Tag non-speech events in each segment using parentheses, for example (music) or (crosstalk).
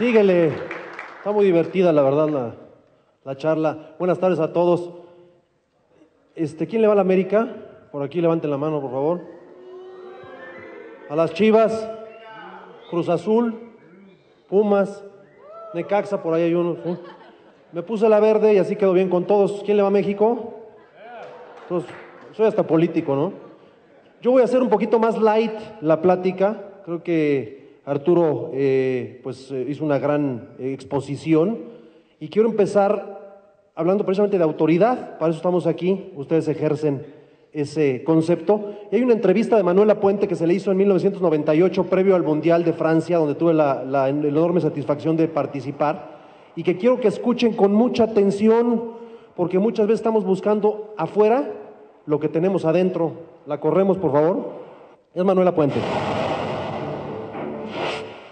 Síguele. Está muy divertida, la verdad, la, la charla. Buenas tardes a todos. Este, ¿Quién le va a la América? Por aquí levanten la mano, por favor. A las Chivas, Cruz Azul, Pumas, Necaxa, por ahí hay uno. ¿sí? Me puse la verde y así quedó bien con todos. ¿Quién le va a México? Entonces, soy hasta político, ¿no? Yo voy a hacer un poquito más light la plática. Creo que Arturo eh, pues, eh, hizo una gran exposición y quiero empezar hablando precisamente de autoridad. Para eso estamos aquí. Ustedes ejercen ese concepto. Y hay una entrevista de Manuela Puente que se le hizo en 1998, previo al Mundial de Francia, donde tuve la, la enorme satisfacción de participar, y que quiero que escuchen con mucha atención, porque muchas veces estamos buscando afuera lo que tenemos adentro. La corremos, por favor. Es Manuela Puente.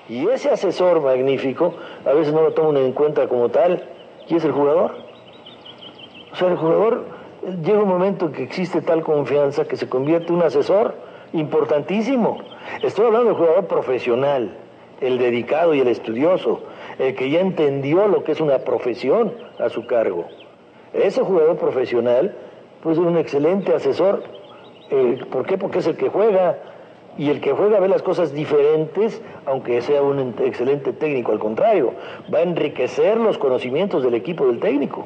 Y ese asesor magnífico, a veces no lo toman en cuenta como tal, y es el jugador. O sea, el jugador llega un momento en que existe tal confianza que se convierte en un asesor importantísimo. Estoy hablando del jugador profesional, el dedicado y el estudioso, el que ya entendió lo que es una profesión a su cargo. Ese jugador profesional puede ser un excelente asesor. Eh, ¿Por qué? Porque es el que juega. Y el que juega ve las cosas diferentes, aunque sea un excelente técnico. Al contrario, va a enriquecer los conocimientos del equipo del técnico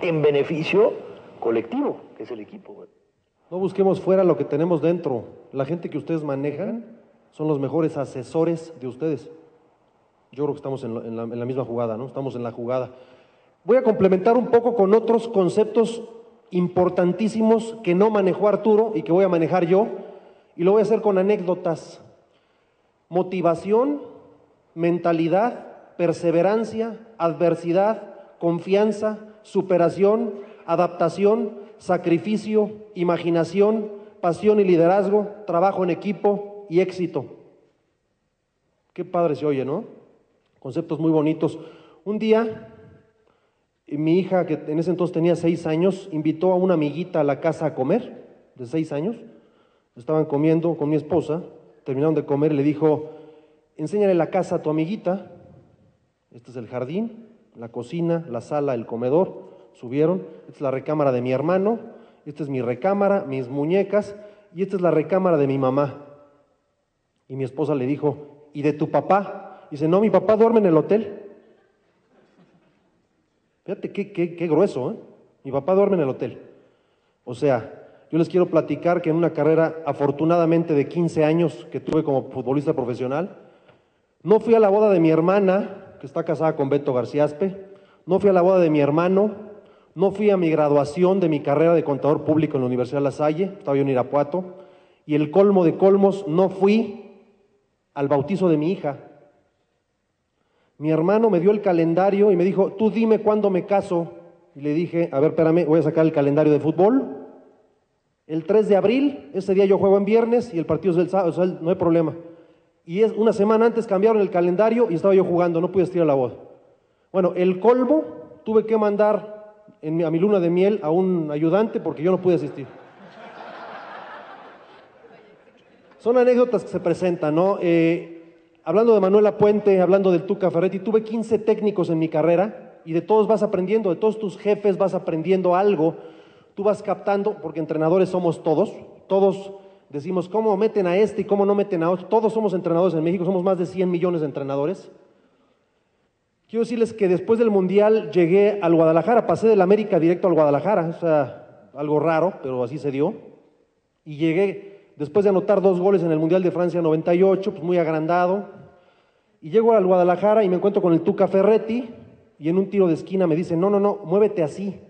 en beneficio colectivo, que es el equipo. No busquemos fuera lo que tenemos dentro. La gente que ustedes manejan son los mejores asesores de ustedes. Yo creo que estamos en la, misma jugada, ¿no? Estamos en la jugada. Voy a complementar un poco con otros conceptos importantísimos que no manejó Arturo y que voy a manejar yo, y lo voy a hacer con anécdotas. Motivación, mentalidad, perseverancia, adversidad, confianza, superación, adaptación, sacrificio, imaginación, pasión y liderazgo, trabajo en equipo y éxito. Qué padre se oye, ¿no? Conceptos muy bonitos. Un día, mi hija, que en ese entonces tenía seis años, invitó a una amiguita a la casa a comer, de seis años. Estaban comiendo con mi esposa, terminaron de comer y le dijo, enséñale la casa a tu amiguita. Este es el jardín, la cocina, la sala, el comedor. Subieron, esta es la recámara de mi hermano, esta es mi recámara, mis muñecas, y esta es la recámara de mi mamá. Y mi esposa le dijo, ¿y de tu papá? dice, no, mi papá duerme en el hotel. Fíjate qué, qué, qué grueso, ¿eh? Mi papá duerme en el hotel. O sea, yo les quiero platicar que en una carrera afortunadamente de 15 años que tuve como futbolista profesional, no fui a la boda de mi hermana, que está casada con Beto Garciaspe, no fui a la boda de mi hermano, no fui a mi graduación de mi carrera de contador público en la Universidad La Salle, estaba yo en Irapuato, y el colmo de colmos, no fui al bautizo de mi hija. Mi hermano me dio el calendario y me dijo, tú dime cuándo me caso. Y le dije, a ver, espérame, voy a sacar el calendario de fútbol. El 3 de abril, ese día yo juego en viernes y el partido es el sábado, no hay problema. Y es, una semana antes cambiaron el calendario y estaba yo jugando, no pude asistir a la boda. Bueno, el colmo, tuve que mandar a mi luna de miel a un ayudante porque yo no pude asistir. Son anécdotas que se presentan, ¿no? Eh, hablando de Manuela Puente, hablando del Tuca Ferretti, tuve 15 técnicos en mi carrera y de todos vas aprendiendo, de todos tus jefes vas aprendiendo algo, tú vas captando, porque entrenadores somos todos, todos decimos cómo meten a este y cómo no meten a otro, todos somos entrenadores en México, somos más de 100 millones de entrenadores. Quiero decirles que después del Mundial llegué al Guadalajara, pasé del América directo al Guadalajara, o sea, algo raro, pero así se dio. Y llegué, después de anotar dos goles en el Mundial de Francia 98, pues muy agrandado. Y llego al Guadalajara y me encuentro con el Tuca Ferretti y en un tiro de esquina me dice, no, no, no, muévete así.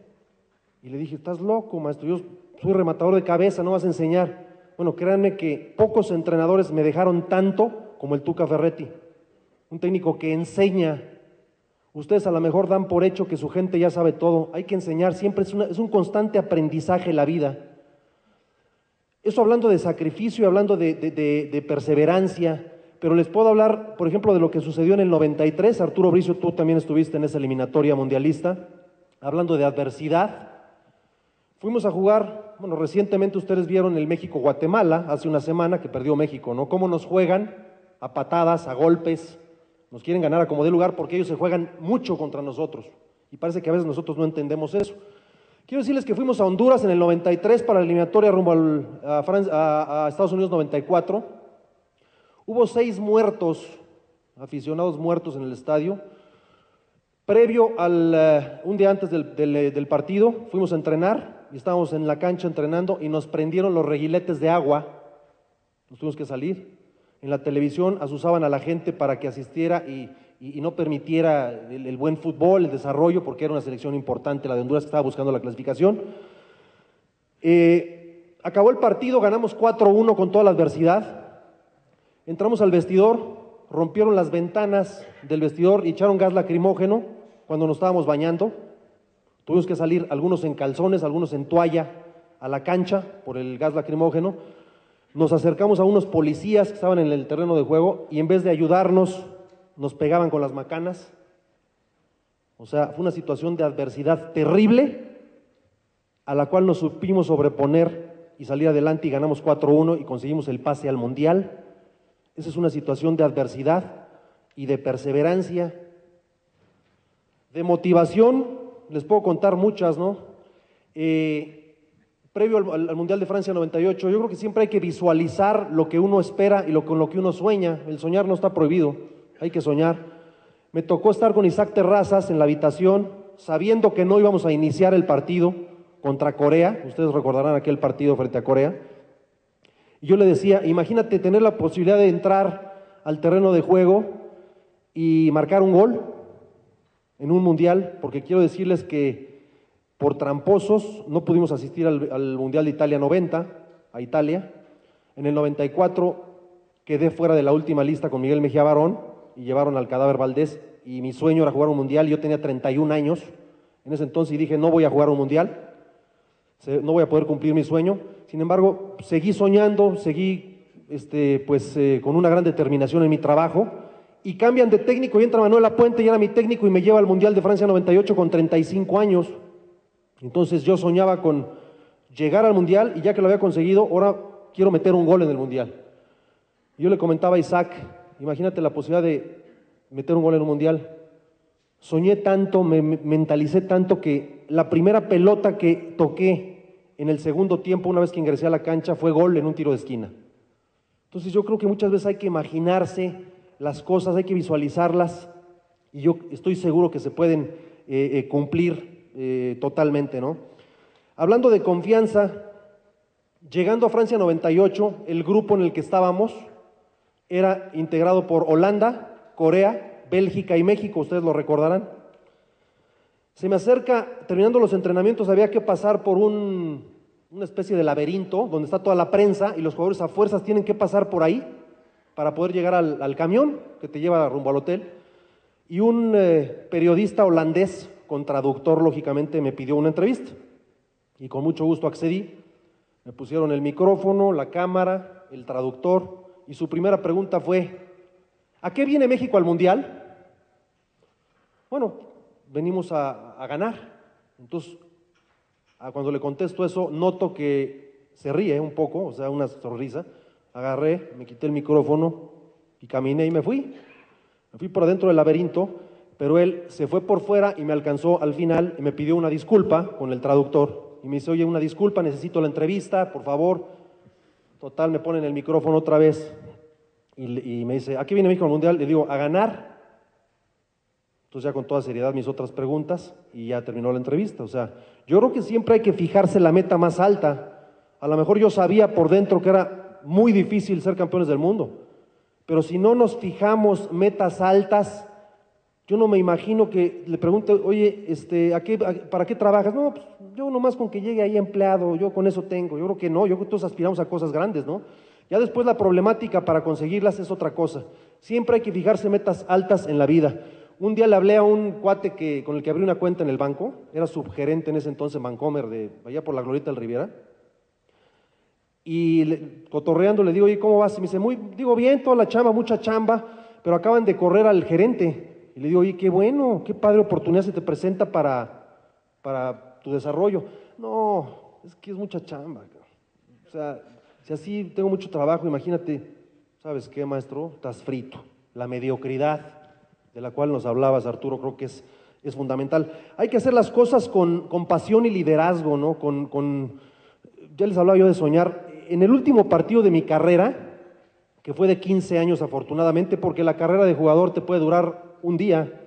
Y le dije, estás loco, maestro, yo soy rematador de cabeza, no vas a enseñar. Bueno, créanme que pocos entrenadores me dejaron tanto como el Tuca Ferretti. Un técnico que enseña. Ustedes a lo mejor dan por hecho que su gente ya sabe todo. Hay que enseñar, siempre es, un constante aprendizaje la vida. Eso hablando de sacrificio, hablando de, de, de, de, perseverancia, pero les puedo hablar, por ejemplo, de lo que sucedió en el 93. Arturo Bricio, tú también estuviste en esa eliminatoria mundialista, hablando de adversidad. Fuimos a jugar, bueno, recientemente ustedes vieron el México-Guatemala, hace una semana que perdió México, ¿no? Cómo nos juegan a patadas, a golpes, Nos quieren ganar a como de lugar porque ellos se juegan mucho contra nosotros. Y parece que a veces nosotros no entendemos eso. Quiero decirles que fuimos a Honduras en el 93 para la eliminatoria rumbo a, a Estados Unidos 94. Hubo seis muertos, aficionados muertos en el estadio. Previo al, eh, un día antes del, partido, fuimos a entrenar y estábamos en la cancha entrenando y nos prendieron los reguiletes de agua. Nos tuvimos que salir. En la televisión asusaban a la gente para que asistiera y, y, no permitiera el, el, buen fútbol, el desarrollo, porque era una selección importante, la de Honduras que estaba buscando la clasificación. Eh, acabó el partido, ganamos 4-1 con toda la adversidad. Entramos al vestidor, rompieron las ventanas del vestidor y echaron gas lacrimógeno cuando nos estábamos bañando. Tuvimos que salir algunos en calzones, algunos en toalla a la cancha por el gas lacrimógeno. Nos acercamos a unos policías que estaban en el terreno de juego y en vez de ayudarnos nos pegaban con las macanas. O sea, fue una situación de adversidad terrible a la cual nos supimos sobreponer y salir adelante y ganamos 4-1 y conseguimos el pase al Mundial. Esa es una situación de adversidad y de perseverancia de motivación, les puedo contar muchas, ¿no? Eh, previo al, al, Mundial de Francia 98, yo creo que siempre hay que visualizar lo que uno espera y lo, con lo que uno sueña. El soñar no está prohibido, hay que soñar. Me tocó estar con Isaac Terrazas en la habitación, sabiendo que no íbamos a iniciar el partido contra Corea. Ustedes recordarán aquel partido frente a Corea. Y yo le decía, imagínate tener la posibilidad de entrar al terreno de juego y marcar un gol en un mundial, porque quiero decirles que por tramposos no pudimos asistir al, al, Mundial de Italia 90, a Italia. En el 94 quedé fuera de la última lista con Miguel Mejía Barón y llevaron al cadáver Valdés y mi sueño era jugar un mundial. Yo tenía 31 años en ese entonces y dije, no voy a jugar un mundial, no voy a poder cumplir mi sueño. Sin embargo, seguí soñando, seguí este, pues, eh, con una gran determinación en mi trabajo y cambian de técnico y entra Manuel Puente y era mi técnico y me lleva al Mundial de Francia 98 con 35 años. Entonces yo soñaba con llegar al Mundial y ya que lo había conseguido, ahora quiero meter un gol en el Mundial. Yo le comentaba a Isaac, imagínate la posibilidad de meter un gol en un Mundial. Soñé tanto, me mentalicé tanto que la primera pelota que toqué en el segundo tiempo, una vez que ingresé a la cancha, fue gol en un tiro de esquina. Entonces yo creo que muchas veces hay que imaginarse las cosas, hay que visualizarlas y yo estoy seguro que se pueden eh, eh, cumplir eh, totalmente, ¿no? Hablando de confianza, llegando a Francia 98, el grupo en el que estábamos era integrado por Holanda, Corea, Bélgica y México, ustedes lo recordarán. Se me acerca, terminando los entrenamientos, había que pasar por un, una especie de laberinto donde está toda la prensa y los jugadores a fuerzas tienen que pasar por ahí para poder llegar al, camión que te lleva rumbo al hotel. Y un eh, periodista holandés, con traductor lógicamente, me pidió una entrevista. Y con mucho gusto accedí. Me pusieron el micrófono, la cámara, el traductor. Y su primera pregunta fue, ¿a qué viene México al Mundial? Bueno, venimos a, a ganar. Entonces, cuando le contesto eso, noto que se ríe un poco, o sea, una sonrisa agarré, me quité el micrófono y caminé y me fui. Me fui por adentro del laberinto, pero él se fue por fuera y me alcanzó al final y me pidió una disculpa con el traductor. Y me dice, oye, una disculpa, necesito la entrevista, por favor. Total, me ponen el micrófono otra vez y, me dice, ¿a qué viene México al Mundial? Le digo, a ganar. Entonces ya con toda seriedad mis otras preguntas y ya terminó la entrevista. O sea, yo creo que siempre hay que fijarse la meta más alta. A lo mejor yo sabía por dentro que era muy difícil ser campeones del mundo. Pero si no nos fijamos metas altas, yo no me imagino que le pregunte, oye, este, ¿a qué, a, ¿para qué trabajas? No, pues yo nomás con que llegue ahí empleado, yo con eso tengo. Yo creo que no, yo creo que todos aspiramos a cosas grandes, ¿no? Ya después la problemática para conseguirlas es otra cosa. Siempre hay que fijarse metas altas en la vida. Un día le hablé a un cuate que, con el que abrí una cuenta en el banco, era subgerente en ese entonces, Bancomer, de allá por la Glorieta del Riviera. Y cotorreando le digo, oye, ¿cómo vas? Y me dice, muy, digo, bien, toda la chamba, mucha chamba, pero acaban de correr al gerente. Y le digo, oye, qué bueno, qué padre oportunidad se te presenta para, para tu desarrollo. No, es que es mucha chamba. O sea, si así tengo mucho trabajo, imagínate, ¿sabes qué, maestro? Estás frito. La mediocridad de la cual nos hablabas, Arturo, creo que es, es fundamental. Hay que hacer las cosas con, con pasión y liderazgo, ¿no? Con, con, ya les hablaba yo de soñar. En el último partido de mi carrera, que fue de 15 años afortunadamente, porque la carrera de jugador te puede durar un día,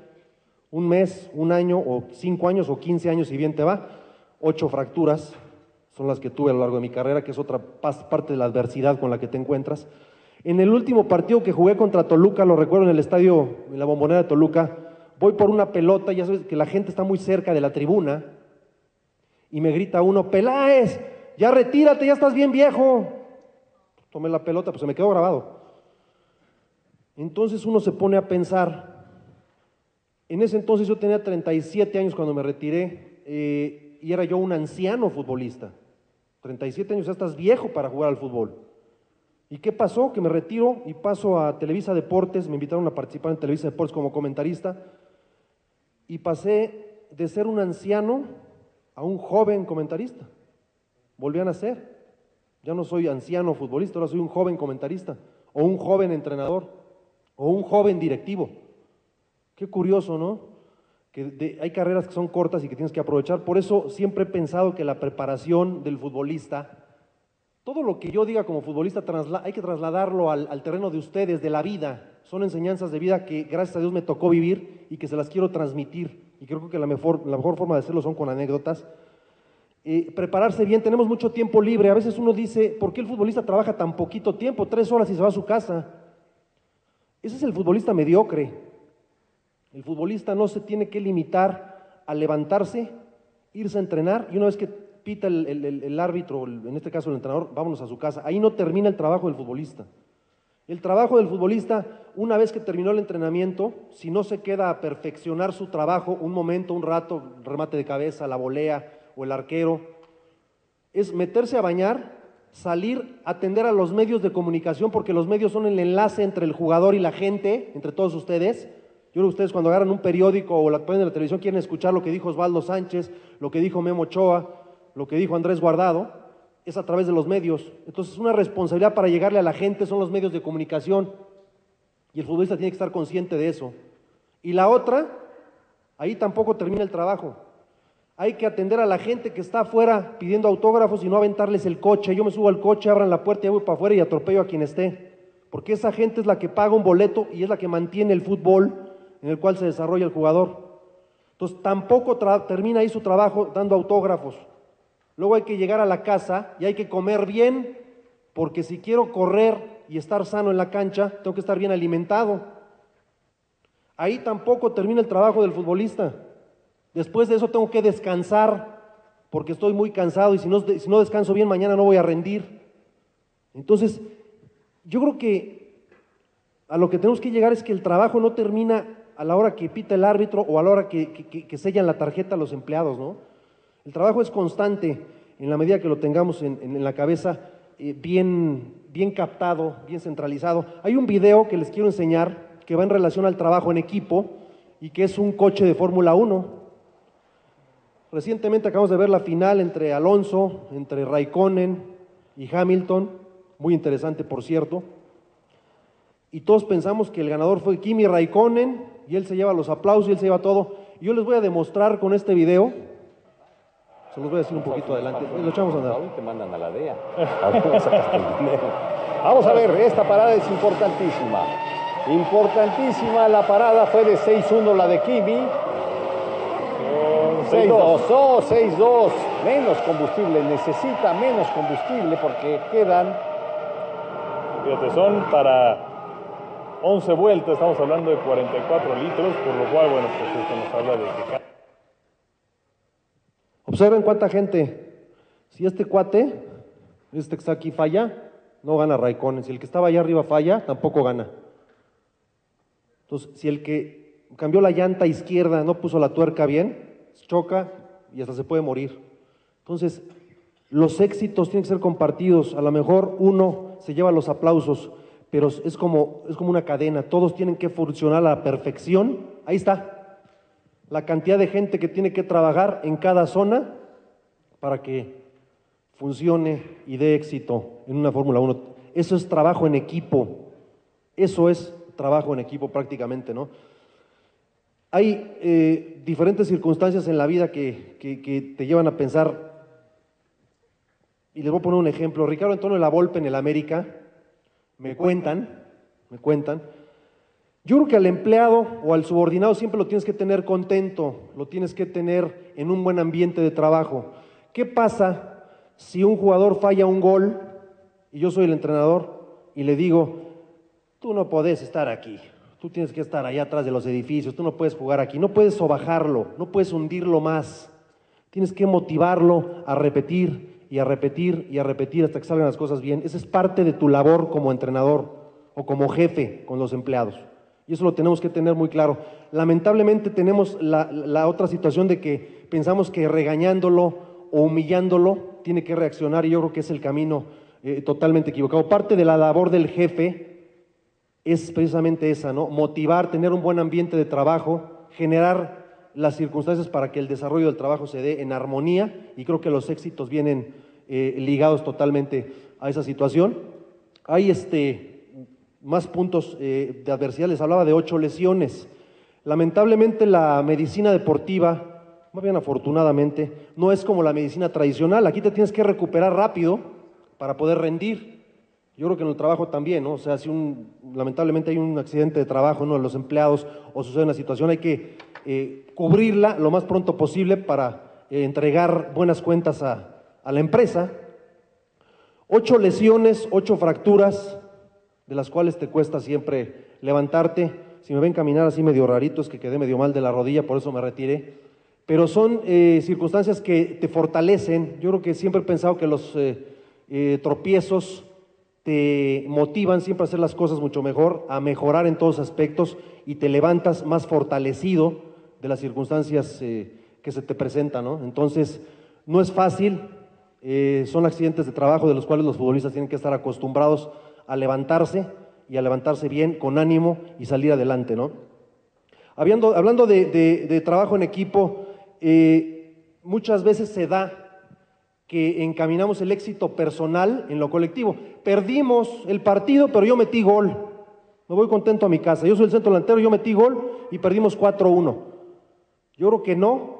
un mes, un año, o cinco años, o 15 años, si bien te va. Ocho fracturas son las que tuve a lo largo de mi carrera, que es otra parte de la adversidad con la que te encuentras. En el último partido que jugué contra Toluca, lo recuerdo en el estadio, en la bombonera de Toluca, voy por una pelota, ya sabes que la gente está muy cerca de la tribuna, y me grita uno, Peláez, ya retírate, ya estás bien viejo. Tomé la pelota, pues se me quedó grabado. Entonces uno se pone a pensar, en ese entonces yo tenía 37 años cuando me retiré eh, y era yo un anciano futbolista. 37 años, ya estás viejo para jugar al fútbol. ¿Y qué pasó? Que me retiro y paso a Televisa Deportes, me invitaron a participar en Televisa Deportes como comentarista y pasé de ser un anciano a un joven comentarista. Volví a nacer. Ya no soy anciano futbolista, ahora soy un joven comentarista o un joven entrenador o un joven directivo. Qué curioso, ¿no? Que hay carreras que son cortas y que tienes que aprovechar. Por eso siempre he pensado que la preparación del futbolista, todo lo que yo diga como futbolista, hay que trasladarlo al, terreno de ustedes, de la vida. Son enseñanzas de vida que gracias a Dios me tocó vivir y que se las quiero transmitir. Y creo que la mejor forma de hacerlo son con anécdotas. Prepararse bien, tenemos mucho tiempo libre. A veces uno dice, ¿por qué el futbolista trabaja tan poquito tiempo? Tres horas y se va a su casa. Ese es el futbolista mediocre. El futbolista no se tiene que limitar a levantarse, irse a entrenar y una vez que pita el, árbitro, en este caso el entrenador, vámonos a su casa. Ahí no termina el trabajo del futbolista. El trabajo del futbolista, una vez que terminó el entrenamiento, si no se queda a perfeccionar su trabajo un momento, un rato, remate de cabeza, la volea o el arquero, es meterse a bañar, salir, atender a los medios de comunicación, porque los medios son el enlace entre el jugador y la gente, entre todos ustedes, yo creo que ustedes cuando agarran un periódico o la ponen en la televisión quieren escuchar lo que dijo Osvaldo Sánchez, lo que dijo Memo Ochoa, lo que dijo Andrés Guardado, es a través de los medios. Entonces una responsabilidad para llegarle a la gente son los medios de comunicación y el futbolista tiene que estar consciente de eso. Y la otra, ahí tampoco termina el trabajo. Hay que atender a la gente que está afuera pidiendo autógrafos y no aventarles el coche. Yo me subo al coche, abran la puerta y voy para afuera y atropello a quien esté. Porque esa gente es la que paga un boleto y es la que mantiene el fútbol en el cual se desarrolla el jugador. Entonces tampoco termina ahí su trabajo dando autógrafos. Luego hay que llegar a la casa y hay que comer bien, porque si quiero correr y estar sano en la cancha, tengo que estar bien alimentado. Ahí tampoco termina el trabajo del futbolista. Después de eso tengo que descansar, porque estoy muy cansado y si no, si no descanso bien mañana no voy a rendir. Entonces, yo creo que a lo que tenemos que llegar es que el trabajo no termina a la hora que pita el árbitro o a la hora que, sellan la tarjeta a los empleados, ¿no? El trabajo es constante en la medida que lo tengamos en, la cabeza eh, bien, bien captado, bien centralizado. Hay un video que les quiero enseñar que va en relación al trabajo en equipo y que es un coche de Fórmula 1. Recientemente acabamos de ver la final entre Alonso, entre Raikkonen y Hamilton, muy interesante por cierto. Y todos pensamos que el ganador fue Kimi Raikkonen y él se lleva los aplausos y él se lleva todo. Yo les voy a demostrar con este video, se los voy a decir un poquito adelante, lo echamos a andar. Te mandan a la DEA. (laughs) Vamos a ver, esta parada es importantísima. Importantísima la parada, fue de 6-1 la de Kimi. 6-2, oh, 6-2, menos combustible, necesita menos combustible porque quedan. Fíjate, son para 11 vueltas, estamos hablando de 44 litros, por lo cual, bueno, pues esto nos habla de que... Observen cuánta gente, si este cuate, este que está aquí falla, no gana Raikkonen, si el que estaba allá arriba falla, tampoco gana. Entonces, si el que cambió la llanta izquierda no puso la tuerca bien, choca y hasta se puede morir. Entonces, los éxitos tienen que ser compartidos. A lo mejor uno se lleva los aplausos, pero es como, es como una cadena, todos tienen que funcionar a la perfección. Ahí está, la cantidad de gente que tiene que trabajar en cada zona para que funcione y dé éxito en una Fórmula 1. Eso es trabajo en equipo, eso es trabajo en equipo prácticamente, ¿no? Hay eh, diferentes circunstancias en la vida que, que, que, te llevan a pensar, y les voy a poner un ejemplo. Ricardo Antonio Lavolpe en el América, me cuentan, me cuentan, yo creo que al empleado o al subordinado siempre lo tienes que tener contento, lo tienes que tener en un buen ambiente de trabajo. ¿Qué pasa si un jugador falla un gol y yo soy el entrenador y le digo, tú no podés estar aquí, tú tienes que estar allá atrás de los edificios, tú no puedes jugar aquí, no puedes sobajarlo, no puedes hundirlo más, tienes que motivarlo a repetir y a repetir y a repetir hasta que salgan las cosas bien. Esa es parte de tu labor como entrenador o como jefe con los empleados. Y eso lo tenemos que tener muy claro. Lamentablemente tenemos la, otra situación de que pensamos que regañándolo o humillándolo tiene que reaccionar y yo creo que es el camino eh, totalmente equivocado. Parte de la labor del jefe es precisamente esa, ¿no? Motivar, tener un buen ambiente de trabajo, generar las circunstancias para que el desarrollo del trabajo se dé en armonía y creo que los éxitos vienen eh, ligados totalmente a esa situación. Hay este, más puntos eh, de adversidad, les hablaba de ocho lesiones. Lamentablemente la medicina deportiva, más bien afortunadamente, no es como la medicina tradicional. Aquí te tienes que recuperar rápido para poder rendir. Yo creo que en el trabajo también. O sea, si un, lamentablemente hay un accidente de trabajo, ¿no? Los empleados o sucede una situación, hay que eh, cubrirla lo más pronto posible para eh, entregar buenas cuentas a, la empresa. Ocho lesiones, ocho fracturas, de las cuales te cuesta siempre levantarte. Si me ven caminar así medio rarito, es que quedé medio mal de la rodilla, por eso me retiré. Pero son eh, circunstancias que te fortalecen. Yo creo que siempre he pensado que los tropiezos te motivan siempre a hacer las cosas mucho mejor, a mejorar en todos aspectos y te levantas más fortalecido de las circunstancias que se te presentan. ¿no? Entonces, no es fácil, son accidentes de trabajo de los cuales los futbolistas tienen que estar acostumbrados a levantarse y a levantarse bien, con ánimo y salir adelante, ¿no? Hablando, hablando de, trabajo en equipo, eh, muchas veces se da que encaminamos el éxito personal en lo colectivo. Perdimos el partido, pero yo metí gol. Me voy contento a mi casa. Yo soy el centro delantero, yo metí gol y perdimos 4-1. Yo creo que no.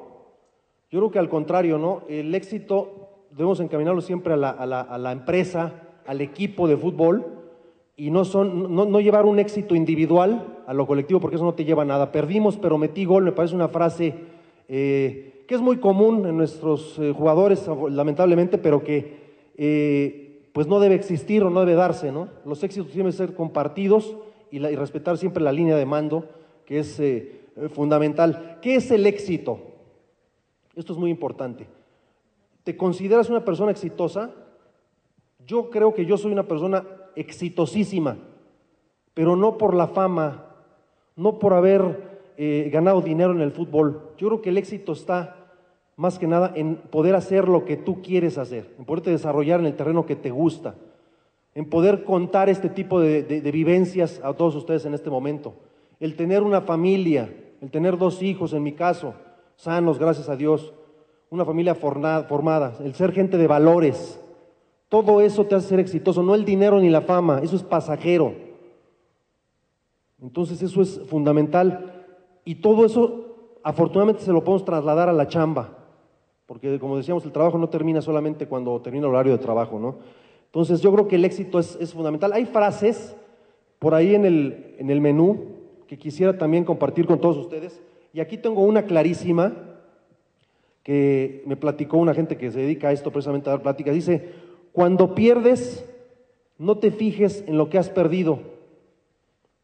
Yo creo que al contrario, ¿no? El éxito debemos encaminarlo siempre a la, empresa, al equipo de fútbol y no, llevar un éxito individual a lo colectivo, porque eso no te lleva a nada. Perdimos, pero metí gol, me parece una frase eh, que es muy común en nuestros eh, jugadores, lamentablemente, pero que eh, pues no debe existir o no debe darse. ¿no? Los éxitos deben ser compartidos y, y respetar siempre la línea de mando, que es fundamental. ¿Qué es el éxito? Esto es muy importante. ¿Te consideras una persona exitosa? Yo creo que yo soy una persona exitosísima, pero no por la fama, no por haber eh, ganado dinero en el fútbol. Yo creo que el éxito está más que nada en poder hacer lo que tú quieres hacer, en poderte desarrollar en el terreno que te gusta, en poder contar este tipo de, de vivencias a todos ustedes en este momento. El tener una familia, el tener dos hijos, en mi caso, sanos, gracias a Dios, una familia formada, el ser gente de valores, todo eso te hace ser exitoso, no el dinero ni la fama, eso es pasajero. Entonces eso es fundamental. Y todo eso, afortunadamente, se lo podemos trasladar a la chamba, porque como decíamos, el trabajo no termina solamente cuando termina el horario de trabajo, ¿no? Entonces yo creo que el éxito es, fundamental. Hay frases por ahí en el, en el menú que quisiera también compartir con todos ustedes. Y aquí tengo una clarísima que me platicó una gente que se dedica a esto precisamente a dar pláticas. Dice, cuando pierdes, no te fijes en lo que has perdido,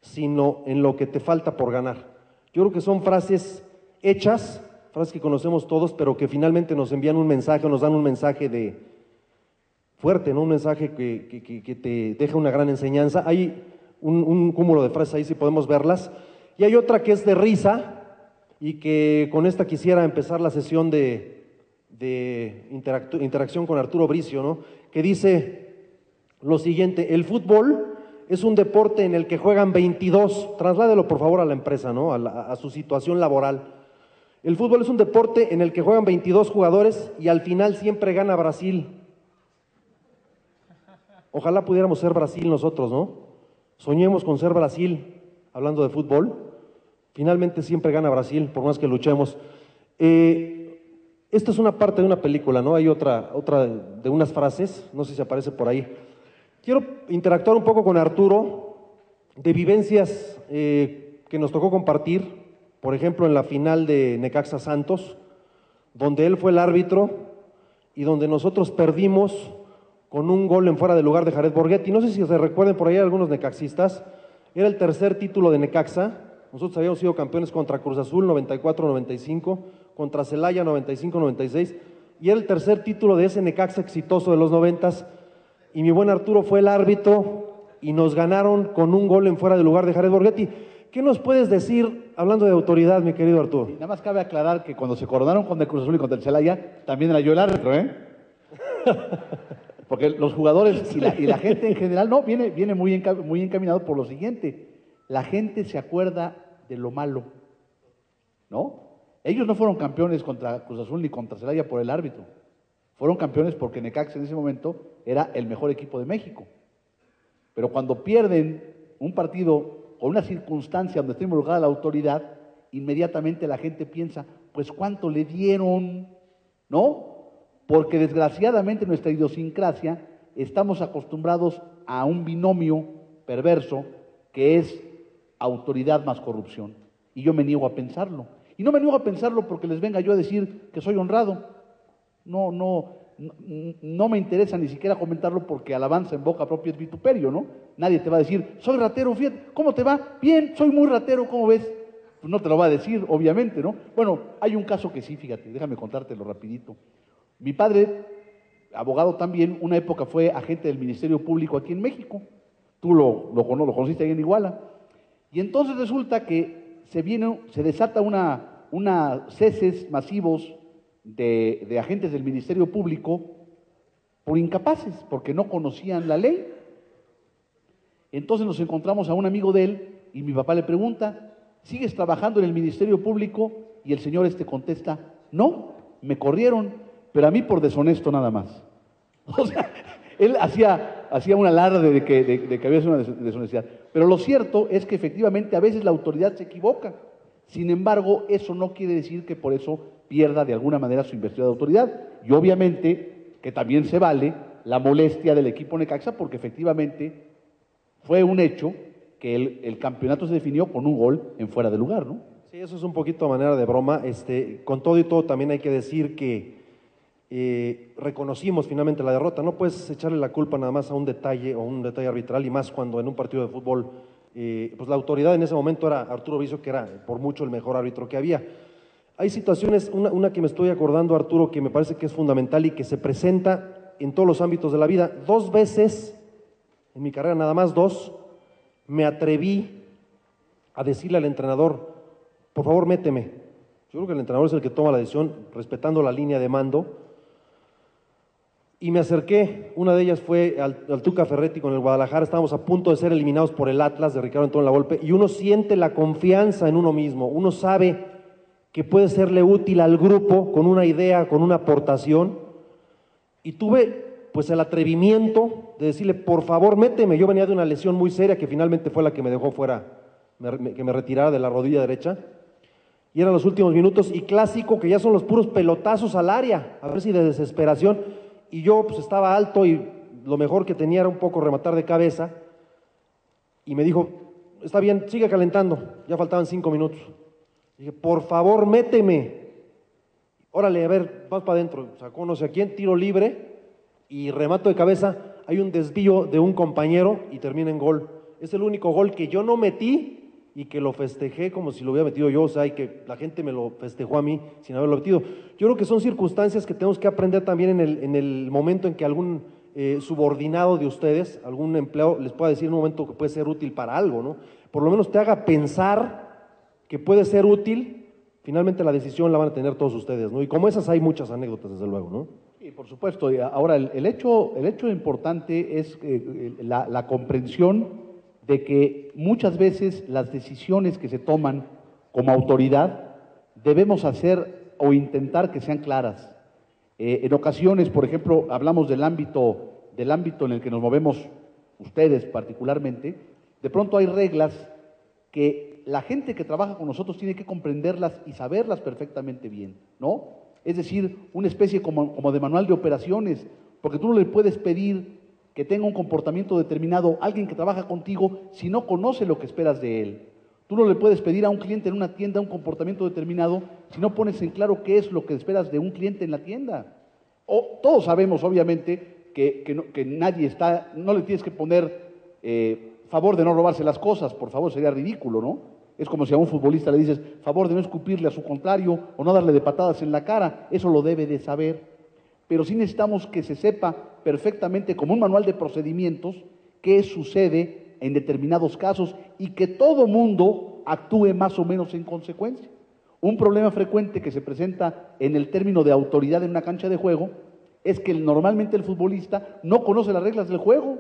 sino en lo que te falta por ganar. Yo creo que son frases hechas, frases que conocemos todos, pero que finalmente nos envían un mensaje, nos dan un mensaje de fuerte, ¿no? Un mensaje que, te deja una gran enseñanza. Hay un, cúmulo de frases ahí, si podemos verlas. Y hay otra que es de risa y que con esta quisiera empezar la sesión de, de interacción con Arturo Bricio, ¿no? que dice lo siguiente, el fútbol es un deporte en el que juegan 22, trasládelo por favor a la empresa, ¿no? a, su situación laboral. El fútbol es un deporte en el que juegan 22 jugadores y al final siempre gana Brasil. Ojalá pudiéramos ser Brasil nosotros, ¿no? Soñemos con ser Brasil, hablando de fútbol. Finalmente siempre gana Brasil, por más que luchemos. Eh, esta es una parte de una película, ¿no? Hay otra, otra de unas frases, no sé si aparece por ahí. Quiero interactuar un poco con Arturo de vivencias eh, que nos tocó compartir, por ejemplo, en la final de Necaxa Santos, donde él fue el árbitro y donde nosotros perdimos con un gol en fuera de lugar de Jared Borghetti. No sé si se recuerden por ahí algunos necaxistas. Era el tercer título de Necaxa. Nosotros habíamos sido campeones contra Cruz Azul 94-95, contra Celaya 95-96 y era el tercer título de ese Necaxa exitoso de los noventas. Y mi buen Arturo fue el árbitro y nos ganaron con un gol en fuera de lugar de Jared Borghetti. ¿Qué nos puedes decir hablando de autoridad, mi querido Arturo? nada más cabe aclarar que cuando se coronaron con el Cruz Azul y contra el Celaya, también era yo el árbitro, ¿eh? (laughs) Porque los jugadores y la, (laughs) gente en general, no, viene, viene muy, muy encaminado por lo siguiente. La gente se acuerda de lo malo, ¿no? Ellos no fueron campeones contra Cruz Azul ni contra Celaya por el árbitro. Fueron campeones porque Necaxa en ese momento era el mejor equipo de México. Pero cuando pierden un partido o una circunstancia donde está involucrada la autoridad, inmediatamente la gente piensa, pues cuánto le dieron, ¿no? Porque desgraciadamente nuestra idiosincrasia estamos acostumbrados a un binomio perverso que es autoridad más corrupción. Y yo me niego a pensarlo. Y no me niego a pensarlo porque les venga yo a decir que soy honrado. No, no, no, me interesa ni siquiera comentarlo porque alabanza en boca propia es vituperio, ¿no? Nadie te va a decir, soy ratero, fíjate, ¿cómo te va? Bien, soy muy ratero, ¿cómo ves? Pues no te lo va a decir, obviamente, ¿no? Bueno, hay un caso que sí, fíjate, déjame contártelo rapidito. Mi padre, abogado también, una época fue agente del Ministerio Público aquí en México. Tú lo, lo, conociste ahí en Iguala. Y entonces resulta que se viene, se desata una, una ceses masivos de, agentes del Ministerio Público por incapaces, porque no conocían la ley. Entonces nos encontramos a un amigo de él y mi papá le pregunta, ¿sigues trabajando en el Ministerio Público? Y el señor este contesta, no, me corrieron, pero a mí por deshonesto nada más. (laughs) O sea, él hacía, hacía un alarde de que, de que había una deshonestidad. Pero lo cierto es que efectivamente a veces la autoridad se equivoca. Sin embargo, eso no quiere decir que por eso pierda de alguna manera su investidura de autoridad. Y obviamente que también se vale la molestia del equipo Necaxa porque efectivamente fue un hecho que el, campeonato se definió con un gol en fuera de lugar, ¿no? Sí, eso es un poquito a manera de broma. Este, con todo y todo también hay que decir que eh, reconocimos finalmente la derrota. No puedes echarle la culpa nada más a un detalle o un detalle arbitral y más cuando en un partido de fútbol, eh, pues la autoridad en ese momento era Arturo Viso, que era por mucho el mejor árbitro que había. Hay situaciones, una, que me estoy acordando, Arturo, que me parece que es fundamental y que se presenta en todos los ámbitos de la vida. Dos veces, en mi carrera nada más dos, me atreví a decirle al entrenador, por favor, méteme. Yo creo que el entrenador es el que toma la decisión, respetando la línea de mando. Y me acerqué, una de ellas fue al, Tuca Ferretti con el Guadalajara, estábamos a punto de ser eliminados por el Atlas de Ricardo Antonio Golpe, y uno siente la confianza en uno mismo, uno sabe que puede serle útil al grupo con una idea, con una aportación. Y tuve pues el atrevimiento de decirle, por favor, méteme. Yo venía de una lesión muy seria que finalmente fue la que me dejó fuera, que me retirara de la rodilla derecha. Y eran los últimos minutos y clásico que ya son los puros pelotazos al área, a ver si de desesperación. Y yo pues estaba alto y lo mejor que tenía era un poco rematar de cabeza. Y me dijo, está bien, sigue calentando, ya faltaban cinco minutos. Dije, por favor, méteme. Órale, a ver, vas para adentro. Sacó no sé a quién, tiro libre y remato de cabeza. Hay un desvío de un compañero y termina en gol. Es el único gol que yo no metí y que lo festejé como si lo hubiera metido yo, o sea, y que la gente me lo festejó a mí sin haberlo metido. Yo creo que son circunstancias que tenemos que aprender también en el, en el momento en que algún eh, subordinado de ustedes, algún empleado, les pueda decir en un momento que puede ser útil para algo, ¿no? Por lo menos te haga pensar que puede ser útil, finalmente la decisión la van a tener todos ustedes, ¿no? Y como esas hay muchas anécdotas, desde luego, ¿no? Sí, por supuesto. Ahora, el, hecho, el hecho importante es eh, la, la, comprensión de que muchas veces las decisiones que se toman como autoridad debemos hacer o intentar que sean claras. Eh, en ocasiones, por ejemplo, hablamos del ámbito, del ámbito en el que nos movemos ustedes particularmente, de pronto hay reglas que la gente que trabaja con nosotros tiene que comprenderlas y saberlas perfectamente bien, ¿no? Es decir, una especie como, como de manual de operaciones, porque tú no le puedes pedir que tenga un comportamiento determinado a alguien que trabaja contigo si no conoce lo que esperas de él. Tú no le puedes pedir a un cliente en una tienda un comportamiento determinado si no pones en claro qué es lo que esperas de un cliente en la tienda. O, todos sabemos, obviamente, que, que no- que nadie está, no le tienes que poner eh, favor de no robarse las cosas, por favor, sería ridículo, ¿no? Es como si a un futbolista le dices favor de no escupirle a su contrario o no darle de patadas en la cara, eso lo debe de saber. Pero sí necesitamos que se sepa perfectamente, como un manual de procedimientos, qué sucede en determinados casos y que todo mundo actúe más o menos en consecuencia. Un problema frecuente que se presenta en el término de autoridad en una cancha de juego es que normalmente el futbolista no conoce las reglas del juego.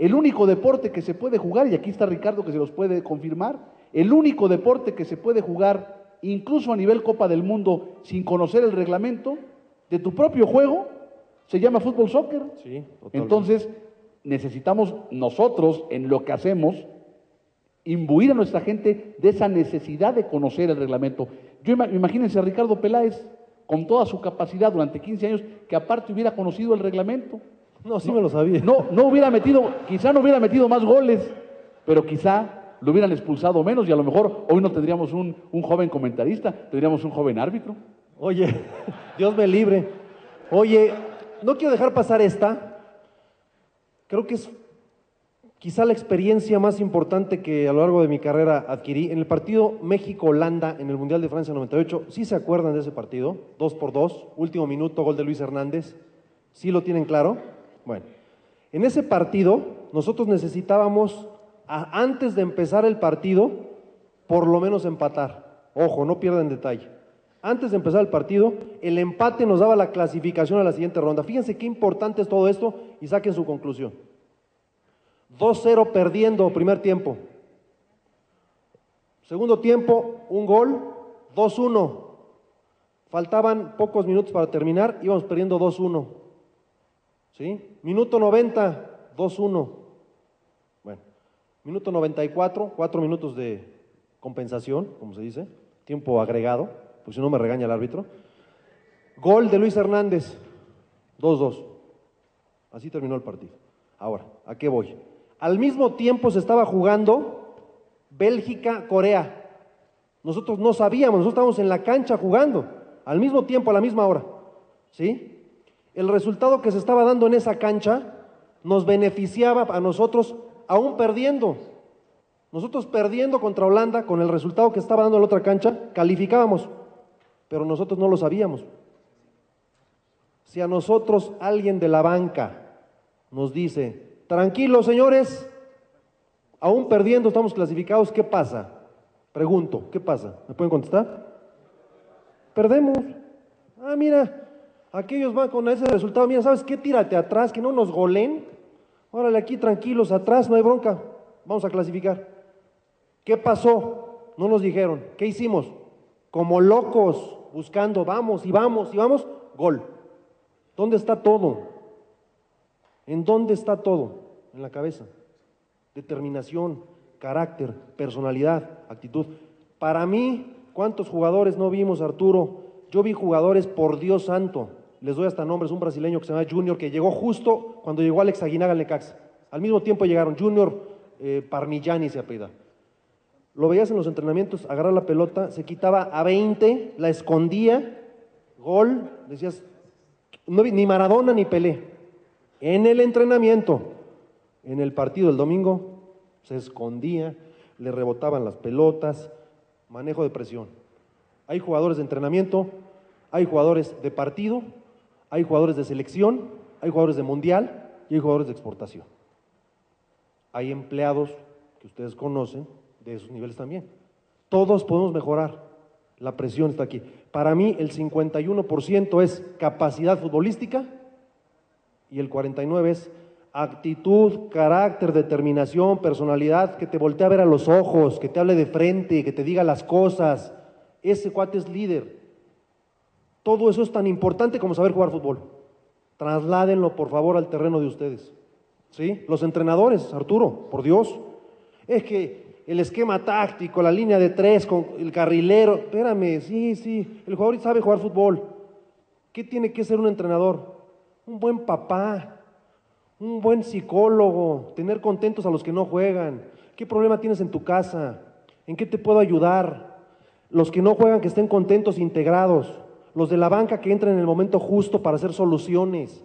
El único deporte que se puede jugar, y aquí está Ricardo que se los puede confirmar, el único deporte que se puede jugar incluso a nivel Copa del Mundo sin conocer el reglamento de tu propio juego se llama fútbol soccer. Sí, totalmente. Entonces, necesitamos nosotros en lo que hacemos imbuir a nuestra gente de esa necesidad de conocer el reglamento. Yo ima- imagínense a Ricardo Peláez con toda su capacidad durante 15 años que aparte hubiera conocido el reglamento. No, sí me lo sabía. No, no hubiera metido, quizá no hubiera metido más goles, pero quizá lo hubieran expulsado menos y a lo mejor hoy no tendríamos un, un joven comentarista, tendríamos un joven árbitro. Oye, (laughs) Dios me libre. Oye, no quiero dejar pasar esta. Creo que es quizá la experiencia más importante que a lo largo de mi carrera adquirí. En el partido México-Holanda en el Mundial de Francia 98, ¿sí se acuerdan de ese partido? Dos por dos, último minuto, gol de Luis Hernández. ¿Sí lo tienen claro? Bueno, en ese partido nosotros necesitábamos, antes de empezar el partido, por lo menos empatar. Ojo, no pierdan detalle. Antes de empezar el partido, el empate nos daba la clasificación a la siguiente ronda. Fíjense qué importante es todo esto y saquen su conclusión. 2-0 perdiendo primer tiempo. Segundo tiempo, un gol, 2-1. Faltaban pocos minutos para terminar, íbamos perdiendo 2-1. ¿Sí? Minuto 90, 2-1. Bueno, minuto 94, cuatro minutos de compensación, como se dice, tiempo agregado, pues si no me regaña el árbitro. Gol de Luis Hernández, 2-2. Así terminó el partido. Ahora, ¿a qué voy? Al mismo tiempo se estaba jugando Bélgica-Corea. Nosotros no sabíamos, nosotros estábamos en la cancha jugando, al mismo tiempo, a la misma hora. ¿Sí? El resultado que se estaba dando en esa cancha nos beneficiaba a nosotros aún perdiendo. Nosotros perdiendo contra Holanda con el resultado que estaba dando en la otra cancha, calificábamos, pero nosotros no lo sabíamos. Si a nosotros alguien de la banca nos dice, tranquilos señores, aún perdiendo estamos clasificados, ¿qué pasa? Pregunto, ¿qué pasa? ¿Me pueden contestar? Perdemos. Ah, mira, aquellos van con ese resultado, mira, ¿sabes qué? Tírate atrás, que no nos golen. Órale, aquí tranquilos, atrás, no hay bronca. Vamos a clasificar. ¿Qué pasó? No nos dijeron. ¿Qué hicimos? Como locos, buscando, vamos y vamos y vamos, gol. ¿Dónde está todo? ¿En dónde está todo? En la cabeza. Determinación, carácter, personalidad, actitud. Para mí, ¿cuántos jugadores no vimos, Arturo? Yo vi jugadores, por Dios santo, les doy hasta nombres, un brasileño que se llama Junior, que llegó justo cuando llegó Alex Aguinaga al Necaxa. Al mismo tiempo llegaron Junior eh, Parmigiani se apellida. Lo veías en los entrenamientos, agarrar la pelota, se quitaba a 20, la escondía, gol, decías, ni Maradona ni Pelé. En el entrenamiento, en el partido del domingo, se escondía, le rebotaban las pelotas, manejo de presión. Hay jugadores de entrenamiento, hay jugadores de partido, hay jugadores de selección, hay jugadores de mundial y hay jugadores de exportación. Hay empleados que ustedes conocen de esos niveles también. Todos podemos mejorar. La presión está aquí. Para mí el 51% es capacidad futbolística y el 49% es actitud, carácter, determinación, personalidad, que te voltee a ver a los ojos, que te hable de frente, que te diga las cosas. Ese cuate es líder. Todo eso es tan importante como saber jugar fútbol. Trasládenlo, por favor, al terreno de ustedes. ¿Sí? Los entrenadores, Arturo, por Dios. Es que el esquema táctico, la línea de tres con el carrilero. Espérame, sí, sí, el jugador sabe jugar fútbol. ¿Qué tiene que ser un entrenador? Un buen papá, un buen psicólogo, tener contentos a los que no juegan. ¿Qué problema tienes en tu casa? ¿En qué te puedo ayudar? Los que no juegan que estén contentos, integrados. Los de la banca que entren en el momento justo para hacer soluciones.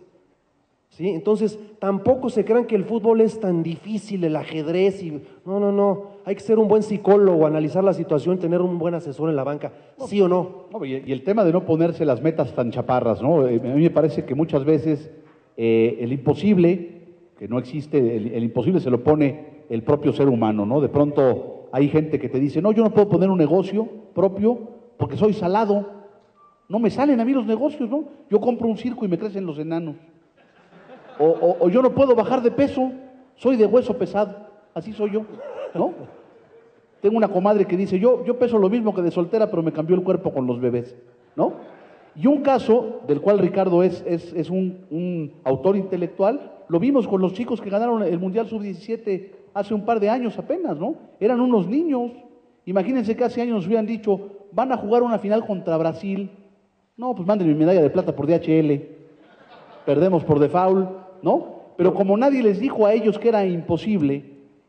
¿Sí? Entonces, tampoco se crean que el fútbol es tan difícil, el ajedrez. Y... No, no, no. Hay que ser un buen psicólogo, analizar la situación, tener un buen asesor en la banca. ¿Sí o no? y, el tema de no ponerse las metas tan chaparras, ¿no? Eh, a mí me parece que muchas veces eh, el imposible, que no existe, el, imposible se lo pone el propio ser humano, ¿no? De pronto hay gente que te dice, no, yo no puedo poner un negocio propio porque soy salado. No me salen a mí los negocios, ¿no? Yo compro un circo y me crecen los enanos. O, o, yo no puedo bajar de peso, soy de hueso pesado, así soy yo, ¿no? Tengo una comadre que dice, yo, yo peso lo mismo que de soltera, pero me cambió el cuerpo con los bebés, ¿no? Y un caso del cual Ricardo es, es, un, autor intelectual, lo vimos con los chicos que ganaron el Mundial Sub-17 hace un par de años apenas, ¿no? Eran unos niños. Imagínense que hace años nos hubieran dicho, van a jugar una final contra Brasil. No, pues manden mi medalla de plata por DHL. Perdemos por default, ¿no? Pero como nadie les dijo a ellos que era imposible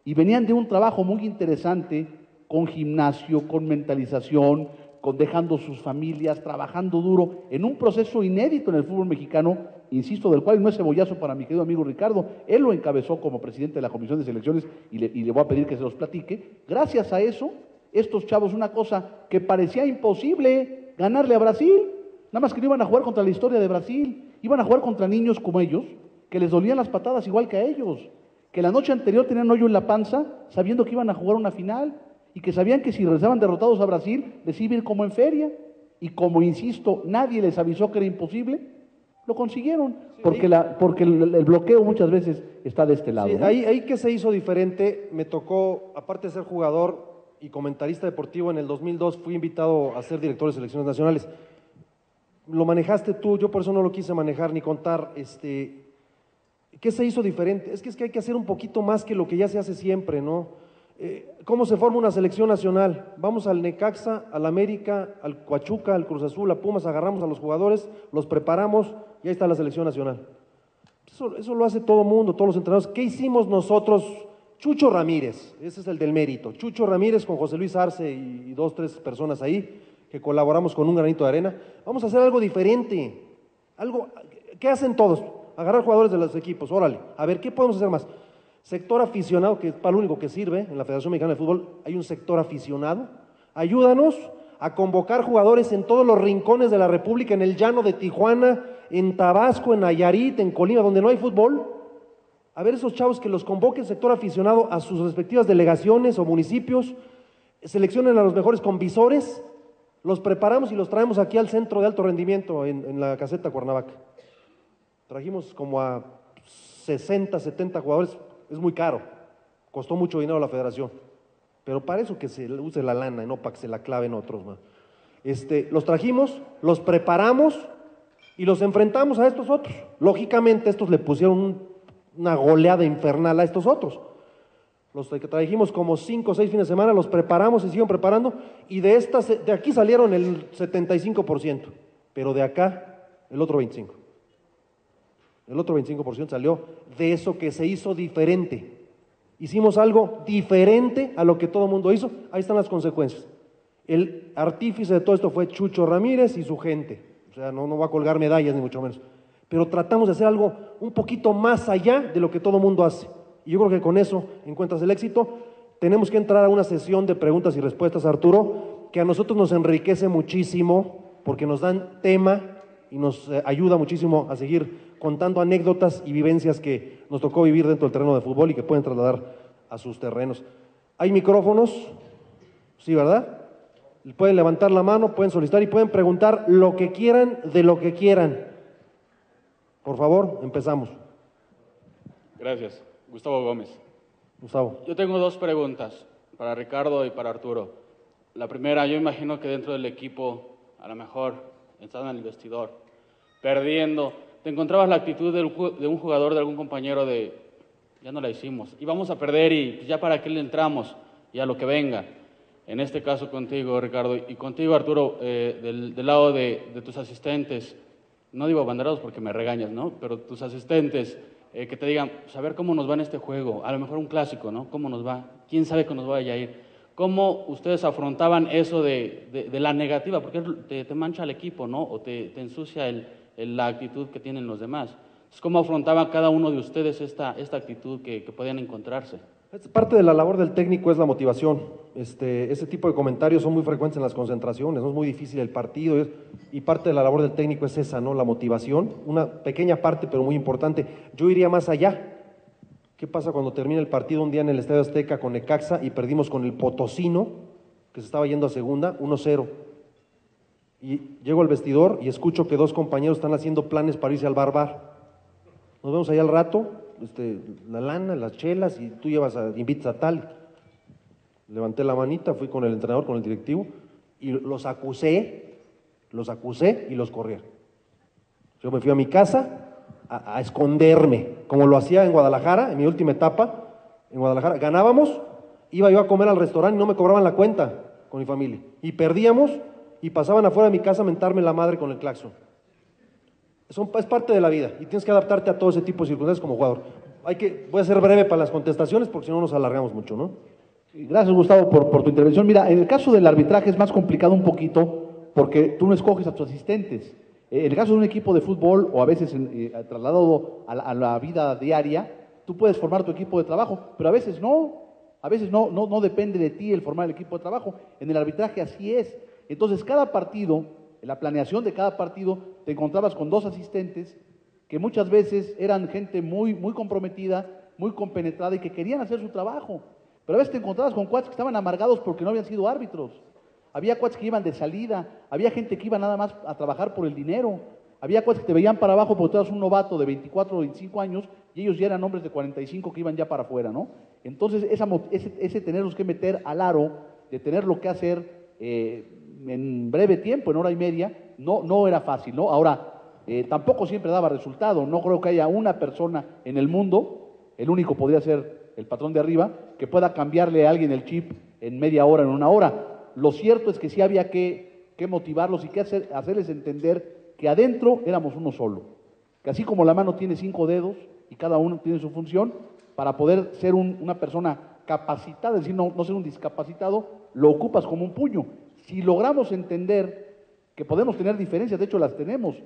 y venían de un trabajo muy interesante con gimnasio, con mentalización, dejando sus familias, trabajando duro, en un proceso inédito en el fútbol mexicano, insisto, del cual no es cebollazo para mi querido amigo Ricardo, él lo encabezó como presidente de la Comisión de Selecciones y le, y le voy a pedir que se los platique. Gracias a eso, estos chavos, una cosa que parecía imposible, ganarle a Brasil, nada más que no iban a jugar contra la historia de Brasil, iban a jugar contra niños como ellos, que les dolían las patadas igual que a ellos, que la noche anterior tenían hoyo en la panza sabiendo que iban a jugar una final y que sabían que si regresaban derrotados a Brasil, les iba a ir como en feria. Y como insisto, nadie les avisó que era imposible, lo consiguieron. porque la, porque el, bloqueo muchas veces está de este lado. ahí, ahí que se hizo diferente, me tocó, aparte de ser jugador y comentarista deportivo, en el 2002 fui invitado a ser director de selecciones nacionales. Lo manejaste tú, yo por eso no lo quise manejar ni contar. Este, ¿Qué se hizo diferente? Es que es que hay que hacer un poquito más que lo que ya se hace siempre, ¿no? Eh, ¿Cómo se forma una selección nacional? Vamos al Necaxa, al América, al Coachuca, al Cruz Azul, a Pumas, agarramos a los jugadores, los preparamos y ahí está la selección nacional. Eso, lo hace todo mundo, todos los entrenadores. ¿Qué hicimos nosotros? Chucho Ramírez, ese es el del mérito. Chucho Ramírez con José Luis Arce y, y dos, tres personas ahí que colaboramos con un granito de arena. Vamos a hacer algo diferente. Algo, ¿Qué hacen todos? Agarrar jugadores de los equipos, órale. A ver, ¿qué podemos hacer más? Sector aficionado, que es para lo único que sirve en la Federación Mexicana de Fútbol, hay un sector aficionado. Ayúdanos a convocar jugadores en todos los rincones de la República, en el llano de Tijuana, en Tabasco, en Nayarit, en Colima, donde no hay fútbol. A ver esos chavos que los convoque el sector aficionado a sus respectivas delegaciones o municipios, seleccionen a los mejores convisores, los preparamos y los traemos aquí al centro de alto rendimiento en, la caseta Cuernavaca. Trajimos como a 60, 70 jugadores es muy caro, costó mucho dinero a la federación, pero para eso que se use la lana y no para que se la claven otros. Este, los trajimos, los preparamos y los enfrentamos a estos otros. Lógicamente estos le pusieron una goleada infernal a estos otros. Los que trajimos como cinco o seis fines de semana, los preparamos y siguen preparando, y de estas, de aquí salieron el 75%, pero de acá el otro 25%. El otro 25% salió de eso que se hizo diferente. Hicimos algo diferente a lo que todo el mundo hizo. Ahí están las consecuencias. El artífice de todo esto fue Chucho Ramírez y su gente. O sea, no, no va a colgar medallas ni mucho menos. Pero tratamos de hacer algo un poquito más allá de lo que todo el mundo hace. Y yo creo que con eso encuentras el éxito. Tenemos que entrar a una sesión de preguntas y respuestas, Arturo, que a nosotros nos enriquece muchísimo porque nos dan tema y nos eh, ayuda muchísimo a seguir contando anécdotas y vivencias que nos tocó vivir dentro del terreno de fútbol y que pueden trasladar a sus terrenos. ¿Hay micrófonos? Sí, ¿verdad? Pueden levantar la mano, pueden solicitar y pueden preguntar lo que quieran de lo que quieran. Por favor, empezamos. Gracias. Gustavo Gómez. Gustavo. Yo tengo dos preguntas para Ricardo y para Arturo. La primera, yo imagino que dentro del equipo, a lo mejor, están en el vestidor, perdiendo, te encontrabas la actitud de un jugador, de algún compañero de, ya no la hicimos, y vamos a perder y ya para qué le entramos. y a lo que venga. En este caso contigo, Ricardo, y contigo, Arturo, eh, del, del, lado de, de, tus asistentes, no digo abanderados porque me regañas, ¿no? Pero tus asistentes, eh, que te digan, saber pues, cómo nos va en este juego, a lo mejor un clásico, ¿no? ¿Cómo nos va? ¿Quién sabe cómo nos vaya a ir? ¿Cómo ustedes afrontaban eso de, de, la negativa? Porque te, te, mancha el equipo, ¿no? O te, te ensucia el, la actitud que tienen los demás. ¿Cómo afrontaba cada uno de ustedes esta, esta actitud que, que podían encontrarse? Parte de la labor del técnico es la motivación. Este, ese tipo de comentarios son muy frecuentes en las concentraciones, ¿no? es muy difícil el partido y parte de la labor del técnico es esa, ¿no? la motivación, una pequeña parte pero muy importante. Yo iría más allá. ¿Qué pasa cuando termina el partido un día en el Estadio Azteca con Necaxa y perdimos con el Potosino, que se estaba yendo a segunda, 1-0? Y llego al vestidor y escucho que dos compañeros están haciendo planes para irse al barbar. Nos vemos allá al rato, este, la lana, las chelas, y tú llevas a, invitas a tal. Levanté la manita, fui con el entrenador, con el directivo, y los acusé, los acusé y los corrí. Yo me fui a mi casa a, a, esconderme, como lo hacía en Guadalajara, en mi última etapa, en Guadalajara. Ganábamos, iba yo a comer al restaurante y no me cobraban la cuenta con mi familia. Y perdíamos y pasaban afuera de mi casa a mentarme la madre con el claxon. Son, es parte de la vida y tienes que adaptarte a todo ese tipo de circunstancias como jugador. Hay que, voy a ser breve para las contestaciones porque si no nos alargamos mucho, ¿no? Gracias, Gustavo, por, tu intervención. Mira, en el caso del arbitraje es más complicado un poquito porque tú no escoges a tus asistentes. En el caso de un equipo de fútbol o a veces eh, trasladado a la, a la, vida diaria, tú puedes formar tu equipo de trabajo, pero a veces no. A veces no, no, no depende de ti el formar el equipo de trabajo. En el arbitraje así es. Entonces, cada partido en la planeación de cada partido te encontrabas con dos asistentes que muchas veces eran gente muy, muy comprometida, muy compenetrada y que querían hacer su trabajo. Pero a veces te encontrabas con cuates que estaban amargados porque no habían sido árbitros. Había cuates que iban de salida, había gente que iba nada más a trabajar por el dinero. Había cuates que te veían para abajo porque tú eras un novato de 24 o 25 años y ellos ya eran hombres de 45 que iban ya para afuera, ¿no? Entonces, ese, ese tenerlos que meter al aro, de tener lo que hacer, eh, en breve tiempo, en hora y media, no, no era fácil, ¿no? Ahora, eh, tampoco siempre daba resultado, no creo que haya una persona en el mundo, el único podría ser el patrón de arriba, que pueda cambiarle a alguien el chip en media hora, en una hora. Lo cierto es que sí había que, que motivarlos y que hacer, hacerles entender que adentro éramos uno solo, que así como la mano tiene cinco dedos y cada uno tiene su función, para poder ser un, una persona capacitada, es decir, no, no ser un discapacitado, lo ocupas como un puño si logramos entender que podemos tener diferencias, de hecho las tenemos,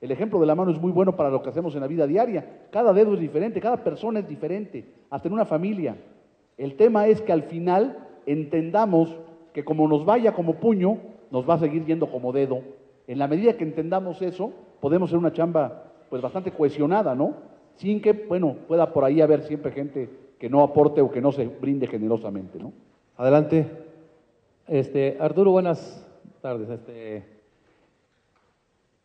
el ejemplo de la mano es muy bueno para lo que hacemos en la vida diaria. Cada dedo es diferente, cada persona es diferente, hasta en una familia. El tema es que al final entendamos que como nos vaya como puño, nos va a seguir yendo como dedo. En la medida que entendamos eso, podemos ser una chamba pues bastante cohesionada, ¿no? Sin que, bueno, pueda por ahí haber siempre gente que no aporte o que no se brinde generosamente, ¿no? Adelante. Este, Arturo, buenas tardes. Este,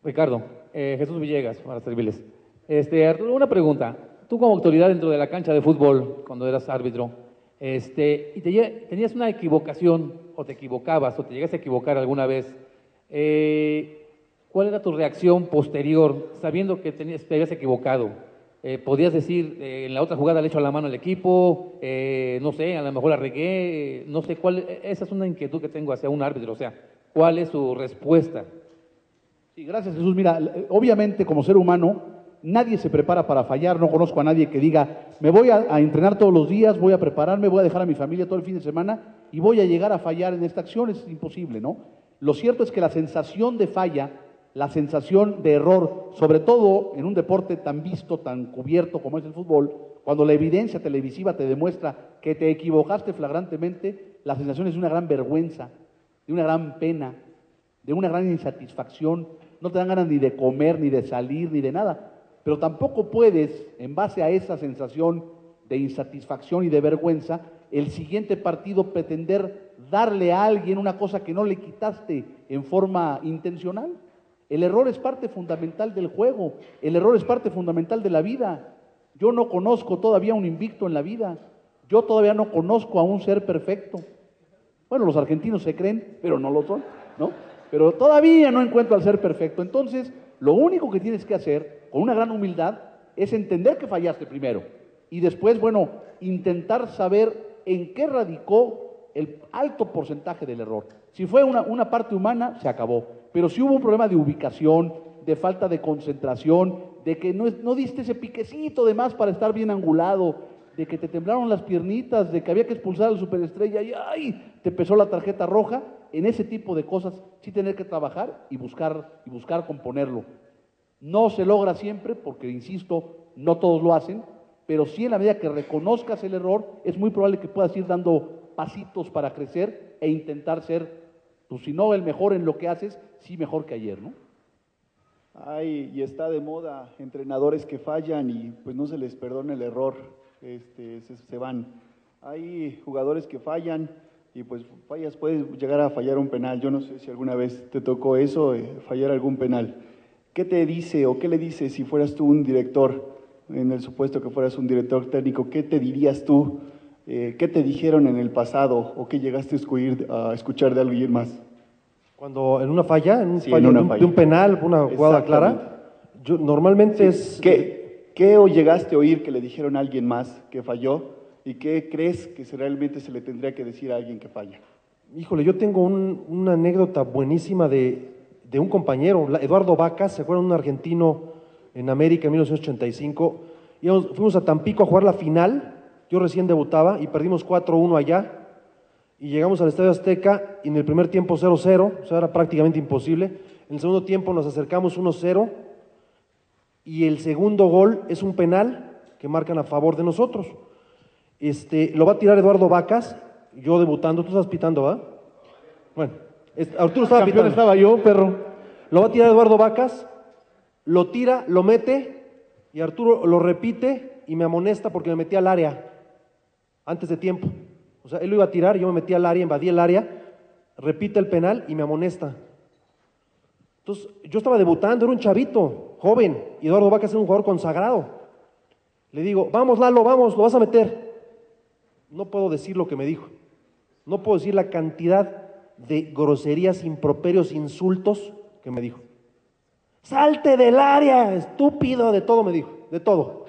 Ricardo, eh, Jesús Villegas, para servirles. Este, Arturo, una pregunta. Tú como autoridad dentro de la cancha de fútbol, cuando eras árbitro, este, y te, tenías una equivocación, o te equivocabas, o te llegaste a equivocar alguna vez, eh, ¿cuál era tu reacción posterior, sabiendo que tenías, te habías equivocado? Eh, podías decir, eh, en la otra jugada le echo la mano al equipo, eh, no sé, a lo mejor la regué, no sé cuál, esa es una inquietud que tengo hacia un árbitro, o sea, ¿cuál es su respuesta? Sí, gracias Jesús. Mira, obviamente como ser humano, nadie se prepara para fallar, no conozco a nadie que diga, me voy a, a entrenar todos los días, voy a prepararme, voy a dejar a mi familia todo el fin de semana y voy a llegar a fallar en esta acción, es imposible, ¿no? Lo cierto es que la sensación de falla la sensación de error, sobre todo en un deporte tan visto, tan cubierto como es el fútbol, cuando la evidencia televisiva te demuestra que te equivocaste flagrantemente, la sensación es de una gran vergüenza, de una gran pena, de una gran insatisfacción. No te dan ganas ni de comer, ni de salir, ni de nada. Pero tampoco puedes, en base a esa sensación de insatisfacción y de vergüenza, el siguiente partido pretender darle a alguien una cosa que no le quitaste en forma intencional. El error es parte fundamental del juego, el error es parte fundamental de la vida. Yo no conozco todavía un invicto en la vida, yo todavía no conozco a un ser perfecto. Bueno, los argentinos se creen, pero no lo son, ¿no? Pero todavía no encuentro al ser perfecto. Entonces, lo único que tienes que hacer, con una gran humildad, es entender que fallaste primero. Y después, bueno, intentar saber en qué radicó el alto porcentaje del error. Si fue una, una parte humana, se acabó. Pero si hubo un problema de ubicación, de falta de concentración, de que no, no diste ese piquecito de más para estar bien angulado, de que te temblaron las piernitas, de que había que expulsar al superestrella y ¡ay! te pesó la tarjeta roja. En ese tipo de cosas sí tener que trabajar y buscar, y buscar componerlo. No se logra siempre, porque insisto, no todos lo hacen, pero sí en la medida que reconozcas el error, es muy probable que puedas ir dando pasitos para crecer e intentar ser, pues si no el mejor en lo que haces, sí mejor que ayer, ¿no? Hay y está de moda entrenadores que fallan y pues no se les perdona el error, este, se, van. Hay jugadores que fallan y pues fallas, puedes llegar a fallar un penal. Yo no sé si alguna vez te tocó eso, eh, fallar algún penal. ¿Qué te dice o qué le dice si fueras tú un director, en el supuesto que fueras un director técnico, qué te dirías tú? Eh, ¿Qué te dijeron en el pasado o qué llegaste a escuchar, a escuchar de alguien más? Cuando en una falla, en un, Sí, fallo en una de, un, falla. de un penal, una jugada clara, yo, normalmente es... ¿Qué, ¿Qué o llegaste a oír que le dijeron a alguien más que falló y qué crees que realmente se le tendría que decir a alguien que falla? Híjole, yo tengo un- una anécdota buenísima de, de un compañero, Eduardo Vacas, ¿se acuerdan? Un argentino en América en 1985. Íbamos- fuimos a Tampico a jugar la final, yo recién debutaba y perdimos 4-1 allá. Y llegamos al Estadio Azteca y en el primer tiempo 0-0, o sea, era prácticamente imposible. En el segundo tiempo nos acercamos 1-0 y el segundo gol es un penal que marcan a favor de nosotros. Este, lo va a tirar Eduardo Vacas, yo debutando, tú estás pitando, ¿va? Bueno, es- Arturo estaba pitando. estaba yo, perro. Lo va a tirar Eduardo Vacas, lo tira, lo mete y Arturo lo repite y me amonesta porque me metí al área antes de tiempo. O sea, él lo iba a tirar, yo me metí al área, invadí el área, repite el penal y me amonesta. Entonces, yo estaba debutando, era un chavito, joven, y Eduardo Vacas era un jugador consagrado. Le digo, vamos Lalo, vamos, lo vas a meter. No puedo decir lo que me dijo. No puedo decir la cantidad de groserías, improperios, insultos que me dijo. Salte del área, estúpido, de todo me dijo, de todo.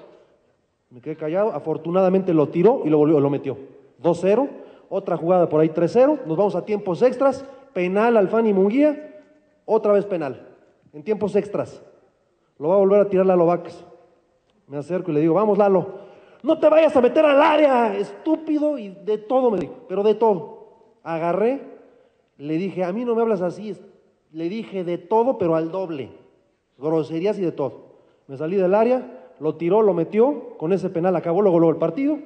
Me quedé callado, afortunadamente lo tiró y lo volvió, lo metió. 2-0, otra jugada por ahí 3-0, nos vamos a tiempos extras, penal al Fanny Munguía, otra vez penal, en tiempos extras. Lo va a volver a tirar Lalo Vázquez. Me acerco y le digo, vamos Lalo, no te vayas a meter al área, estúpido, y de todo me dijo, pero de todo. Agarré, le dije, a mí no me hablas así, le dije de todo, pero al doble, groserías y de todo. Me salí del área, lo tiró, lo metió, con ese penal acabó luego, luego el partido.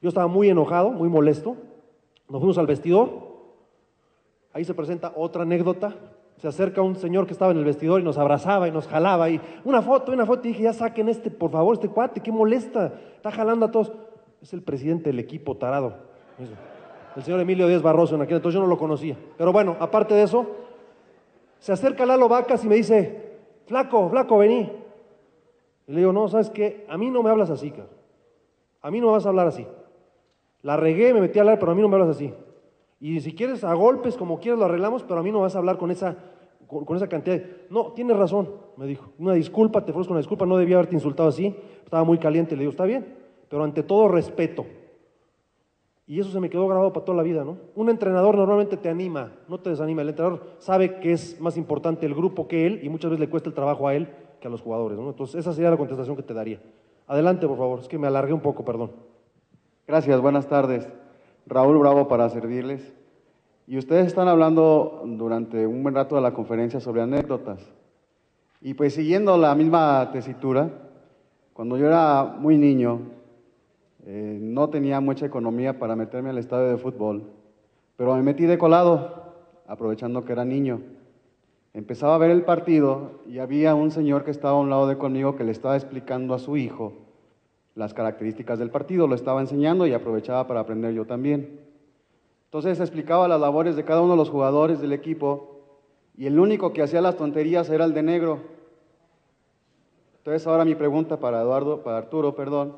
Yo estaba muy enojado, muy molesto. Nos fuimos al vestidor. Ahí se presenta otra anécdota. Se acerca un señor que estaba en el vestidor y nos abrazaba y nos jalaba. Y una foto, una foto. Y dije, ya saquen este, por favor, este cuate, qué molesta. Está jalando a todos. Es el presidente del equipo, tarado. El señor Emilio Díaz Barroso en aquel entonces yo no lo conocía. Pero bueno, aparte de eso, se acerca Lalo Vacas y me dice, flaco, flaco, vení. Y le digo, no, ¿sabes qué? A mí no me hablas así, cabrón. A mí no me vas a hablar así. La regué, me metí a hablar, pero a mí no me hablas así. Y si quieres a golpes, como quieras, lo arreglamos, pero a mí no vas a hablar con esa, con, con esa cantidad. de- No, tienes razón, me dijo. Una disculpa, te ofrezco una disculpa, no debía haberte insultado así. Estaba muy caliente, le digo, está bien, pero ante todo respeto. Y eso se me quedó grabado para toda la vida, ¿no? Un entrenador normalmente te anima, no te desanima. El entrenador sabe que es más importante el grupo que él y muchas veces le cuesta el trabajo a él que a los jugadores, ¿no? Entonces, esa sería la contestación que te daría. Adelante, por favor. Es que me alargué un poco, perdón. Gracias, buenas tardes. Raúl Bravo para servirles. Y ustedes están hablando durante un buen rato de la conferencia sobre anécdotas. Y pues siguiendo la misma tesitura, cuando yo era muy niño, eh, no tenía mucha economía para meterme al estadio de fútbol, pero me metí de colado, aprovechando que era niño. Empezaba a ver el partido y había un señor que estaba a un lado de conmigo que le estaba explicando a su hijo las características del partido, lo estaba enseñando y aprovechaba para aprender yo también. Entonces explicaba las labores de cada uno de los jugadores del equipo y el único que hacía las tonterías era el de negro. Entonces ahora mi pregunta para Eduardo, para Arturo, perdón,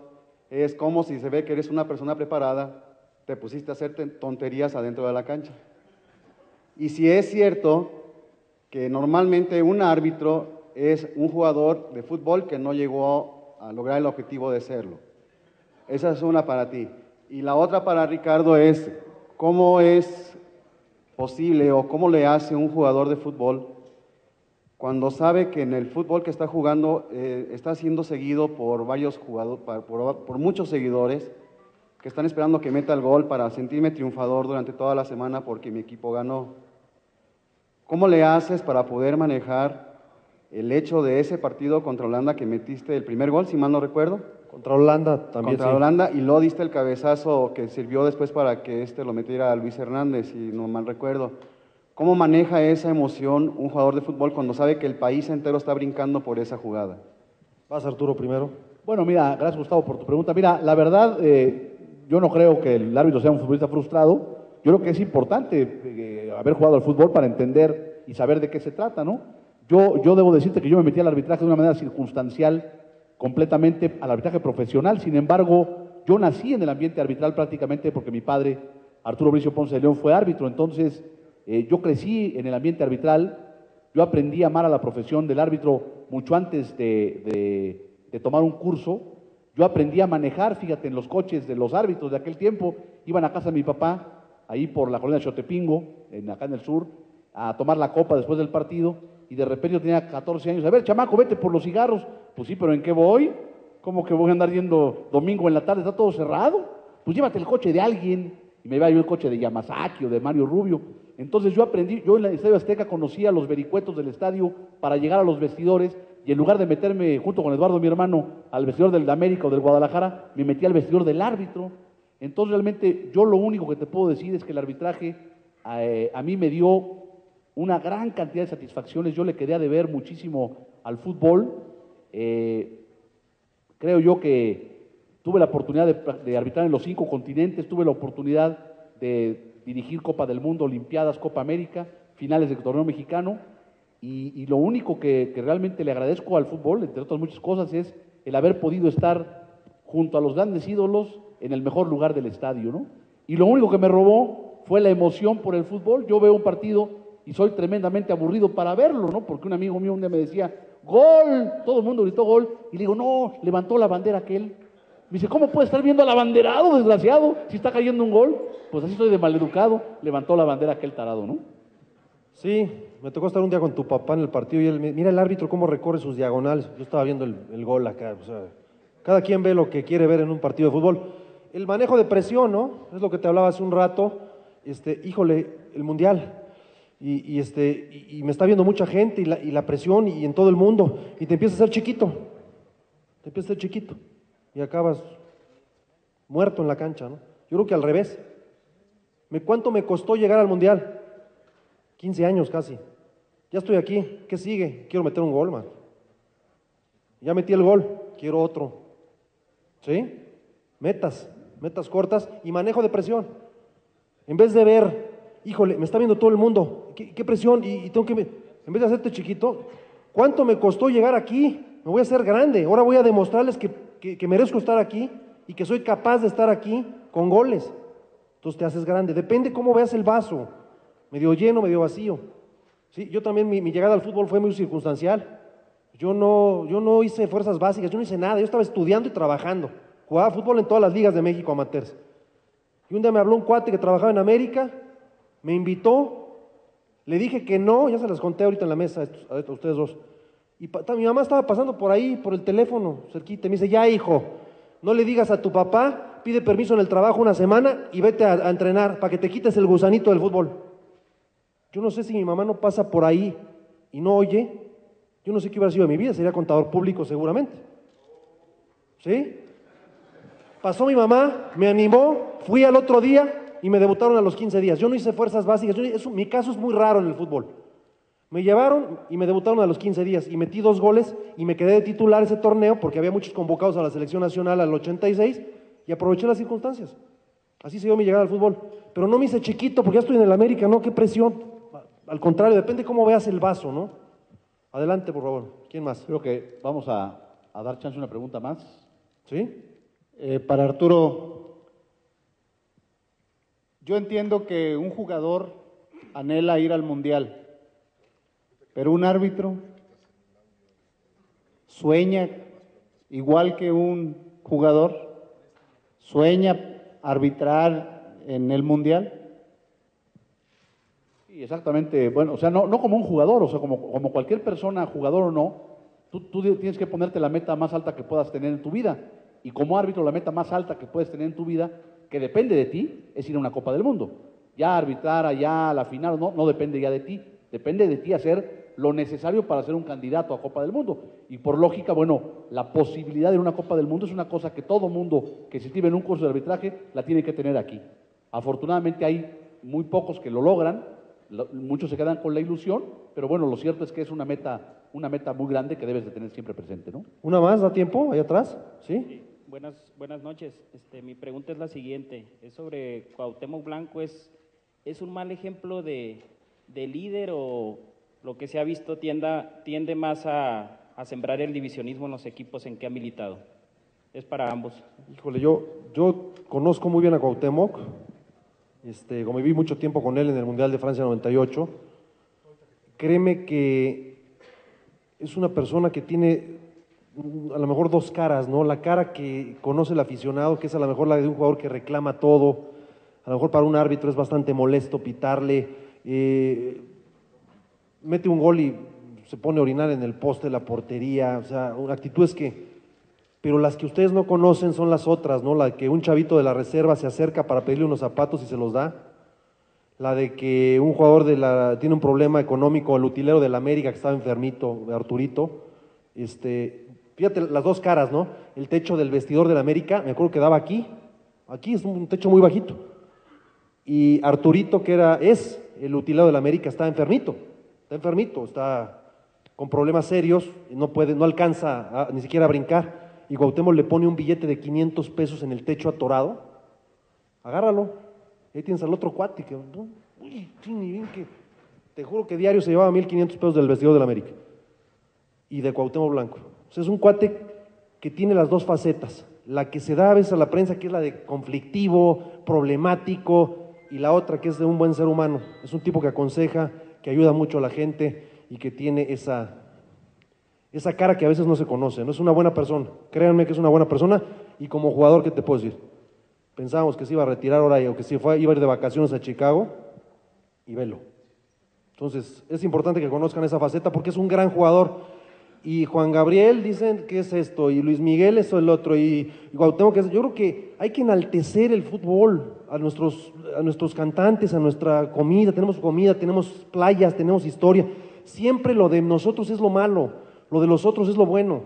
es cómo si se ve que eres una persona preparada, te pusiste a hacer te- tonterías adentro de la cancha. Y si es cierto que normalmente un árbitro es un jugador de fútbol que no llegó a lograr el objetivo de serlo. Esa es una para ti. Y la otra para Ricardo es, cómo es posible o cómo le hace un jugador de fútbol cuando sabe que en el fútbol que está jugando eh, está siendo seguido por varios jugadores, por, por muchos seguidores que están esperando que meta el gol para sentirme triunfador durante toda la semana porque mi equipo ganó. ¿Cómo le haces para poder manejar el hecho de ese partido contra Holanda que metiste el primer gol, si mal no recuerdo? Contra Holanda también. Contra sí. Holanda y lo diste el cabezazo que sirvió después para que este lo metiera Luis Hernández, si no mal recuerdo. ¿Cómo maneja esa emoción un jugador de fútbol cuando sabe que el país entero está brincando por esa jugada? Vas Arturo primero. Bueno, mira, gracias Gustavo por tu pregunta. Mira, la verdad, eh, yo no creo que el árbitro sea un futbolista frustrado. Yo creo que es importante eh, haber jugado al fútbol para entender y saber de qué se trata, ¿no? Yo, yo debo decirte que yo me metí al arbitraje de una manera circunstancial, completamente al arbitraje profesional. Sin embargo, yo nací en el ambiente arbitral prácticamente porque mi padre, Arturo Bricio Ponce de León, fue árbitro. Entonces, eh, yo crecí en el ambiente arbitral. Yo aprendí a amar a la profesión del árbitro mucho antes de, de, de tomar un curso. Yo aprendí a manejar, fíjate, en los coches de los árbitros de aquel tiempo. Iban a casa de mi papá, ahí por la colonia Chotepingo, en, acá en el sur, a tomar la copa después del partido. Y de repente yo tenía 14 años. A ver, chamaco, vete por los cigarros. Pues sí, pero ¿en qué voy? ¿Cómo que voy a andar yendo domingo en la tarde? ¿Está todo cerrado? Pues llévate el coche de alguien. Y me iba yo el coche de Yamazaki o de Mario Rubio. Entonces yo aprendí, yo en el Estadio Azteca conocía los vericuetos del estadio para llegar a los vestidores y en lugar de meterme junto con Eduardo, mi hermano, al vestidor del América o del Guadalajara, me metí al vestidor del árbitro. Entonces realmente yo lo único que te puedo decir es que el arbitraje eh, a mí me dio una gran cantidad de satisfacciones. Yo le quedé a deber muchísimo al fútbol. Eh, creo yo que tuve la oportunidad de, arbitrar en los cinco continentes, tuve la oportunidad de dirigir Copa del Mundo, Olimpiadas, Copa América, finales del torneo mexicano. Y, lo único que, realmente le agradezco al fútbol, entre otras muchas cosas, es el haber podido estar junto a los grandes ídolos en el mejor lugar del estadio. ¿no? Y lo único que me robó fue la emoción por el fútbol. Yo veo un partido y soy tremendamente aburrido para verlo, ¿no? Porque un amigo mío un día me decía, gol, todo el mundo gritó gol, y le digo, no, levantó la bandera aquel. Me dice, ¿cómo puede estar viendo al abanderado, desgraciado, si está cayendo un gol? Pues así estoy de maleducado, levantó la bandera aquel tarado, ¿no? Sí, me tocó estar un día con tu papá en el partido y él, mira el árbitro cómo recorre sus diagonales. Yo estaba viendo el, gol acá, cada quien ve lo que quiere ver en un partido de fútbol. El manejo de presión, ¿no? Es lo que te hablaba hace un rato. Este, híjole, el mundial, y, y, este, y, me está viendo mucha gente y la, y la, presión y, en todo el mundo y te empiezas a ser chiquito, te empiezas a ser chiquito y acabas muerto en la cancha, ¿no? Yo creo que al revés. ¿Me, ¿Cuánto me costó llegar al Mundial? 15 años casi. Ya estoy aquí, ¿qué sigue? Quiero meter un gol, man. Ya metí el gol, quiero otro. ¿Sí? Metas, metas cortas y manejo de presión. En vez de ver híjole, me está viendo todo el mundo, qué, presión, y, y, tengo que, en vez de hacerte chiquito, ¿cuánto me costó llegar aquí? Me voy a hacer grande, ahora voy a demostrarles que, que, que, merezco estar aquí y que soy capaz de estar aquí con goles. Entonces te haces grande, depende cómo veas el vaso, medio lleno, medio vacío. Sí, yo también, mi, mi llegada al fútbol fue muy circunstancial. Yo no, yo no hice fuerzas básicas, yo no hice nada, yo estaba estudiando y trabajando. Jugaba fútbol en todas las ligas de México amateurs. Y un día me habló un cuate que trabajaba en América, me invitó, le dije que no, ya se las conté ahorita en la mesa a, ustedes dos. Y mi mamá estaba pasando por ahí, por el teléfono, cerquita, me dice, ya hijo, no le digas a tu papá, pide permiso en el trabajo una semana y vete a, a entrenar para que te quites el gusanito del fútbol. Yo no sé si mi mamá no pasa por ahí y no oye, yo no sé qué hubiera sido de mi vida, sería contador público seguramente. ¿Sí? Pasó mi mamá, me animó, fui al otro día, y me debutaron a los 15 días. Yo no hice fuerzas básicas, yo, eso, mi caso es muy raro en el fútbol. Me llevaron y me debutaron a los 15 días y metí dos goles y me quedé de titular ese torneo porque había muchos convocados a la selección nacional al 86 y aproveché las circunstancias. Así se dio mi llegada al fútbol. Pero no me hice chiquito porque ya estoy en el América, ¿no? Qué presión. Al contrario, depende cómo veas el vaso, ¿no? Adelante, por favor. ¿Quién más? Creo que vamos a, a dar chance a una pregunta más. ¿Sí? Eh, para Arturo, yo entiendo que un jugador anhela ir al mundial, pero un árbitro sueña, igual que un jugador, sueña arbitrar en el mundial. Sí, exactamente. Bueno, o sea, no, como un jugador, o sea, como, cualquier persona, jugador o no, tú tienes que ponerte la meta más alta que puedas tener en tu vida. Y como árbitro, la meta más alta que puedes tener en tu vida, que depende de ti, es ir a una Copa del Mundo. Ya arbitrar allá a la final, no, no depende ya de ti. Depende de ti hacer lo necesario para ser un candidato a Copa del Mundo. Y por lógica, bueno, la posibilidad de una Copa del Mundo es una cosa que todo mundo que se inscribe en un curso de arbitraje la tiene que tener aquí. Afortunadamente hay muy pocos que lo logran, lo- muchos se quedan con la ilusión, pero bueno, lo cierto es que es una meta, una meta muy grande que debes de tener siempre presente, ¿no? ¿Una más? ¿Da tiempo? ¿Ahí atrás? ¿Sí? Buenas, buenas noches. Este, mi pregunta es la siguiente. Es sobre Cuauhtémoc Blanco. ¿Es, es un mal ejemplo de, de líder o lo que se ha visto tienda, tiende más a, a sembrar el divisionismo en los equipos en que ha militado? Es para ambos. Híjole, yo, yo conozco muy bien a Cuauhtémoc, este, conviví mucho tiempo con él en el Mundial de Francia 98. Créeme que es una persona que tiene a lo mejor dos caras, ¿no? La cara que conoce el aficionado, que es a lo mejor la de un jugador que reclama todo. A lo mejor para un árbitro es bastante molesto pitarle. eh, mete un gol y se pone a orinar en el poste de la portería. O sea, actitudes que pero las que ustedes no conocen son las otras, ¿no? La de que un chavito de la reserva se acerca para pedirle unos zapatos y se los da. La de que un jugador de la, tiene un problema económico, el utilero del América que estaba enfermito, Arturito. Este, fíjate las dos caras, ¿no? El techo del vestidor del América, me acuerdo que daba aquí. Aquí es un techo muy bajito. Y Arturito, que era, es el utilero del América, está enfermito. Está enfermito, está con problemas serios, y no puede, no alcanza ni siquiera a brincar. Y Cuauhtémoc le pone un billete de 500 pesos en el techo atorado. Agárralo. Ahí tienes al otro cuate que, uy, bien que, te juro que diario se llevaba 1500 pesos del vestidor del América. Y de Cuauhtémoc Blanco. O sea, es un cuate que tiene las dos facetas. La que se da a veces a la prensa, que es la de conflictivo, problemático, y la otra que es de un buen ser humano. Es un tipo que aconseja, que ayuda mucho a la gente y que tiene esa, esa cara que a veces no se conoce, no es una buena persona. Créanme que es una buena persona y como jugador, ¿qué te puedo decir? Pensábamos que se iba a retirar ahora o que se fue, iba a ir de vacaciones a Chicago y velo. Entonces, es importante que conozcan esa faceta porque es un gran jugador. Y Juan Gabriel dicen que es esto, y Luis Miguel eso el otro, y, y Cuauhtémoc que es. Yo creo que hay que enaltecer el fútbol, a nuestros, a nuestros cantantes, a nuestra comida. Tenemos comida, tenemos playas, tenemos historia. Siempre lo de nosotros es lo malo, lo de los otros es lo bueno.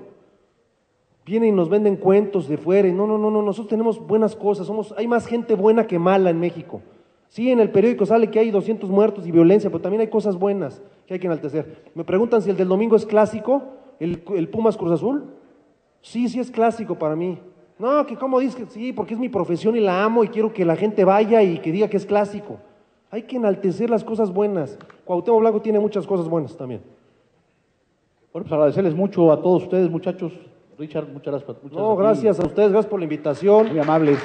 Vienen y nos venden cuentos de fuera. y No, no, no, no, nosotros tenemos buenas cosas. Somos, hay más gente buena que mala en México. Sí, en el periódico sale que hay 200 muertos y violencia, pero también hay cosas buenas que hay que enaltecer. Me preguntan si el del domingo es clásico, el, el Pumas Cruz Azul. Sí, sí es clásico para mí. No, que cómo dices que sí, porque es mi profesión y la amo y quiero que la gente vaya y que diga que es clásico. Hay que enaltecer las cosas buenas. Cuauhtémoc Blanco tiene muchas cosas buenas también. Bueno, pues agradecerles mucho a todos ustedes, muchachos. Richard, muchas gracias. muchas No, gracias a ustedes, gracias por la invitación. Muy amables.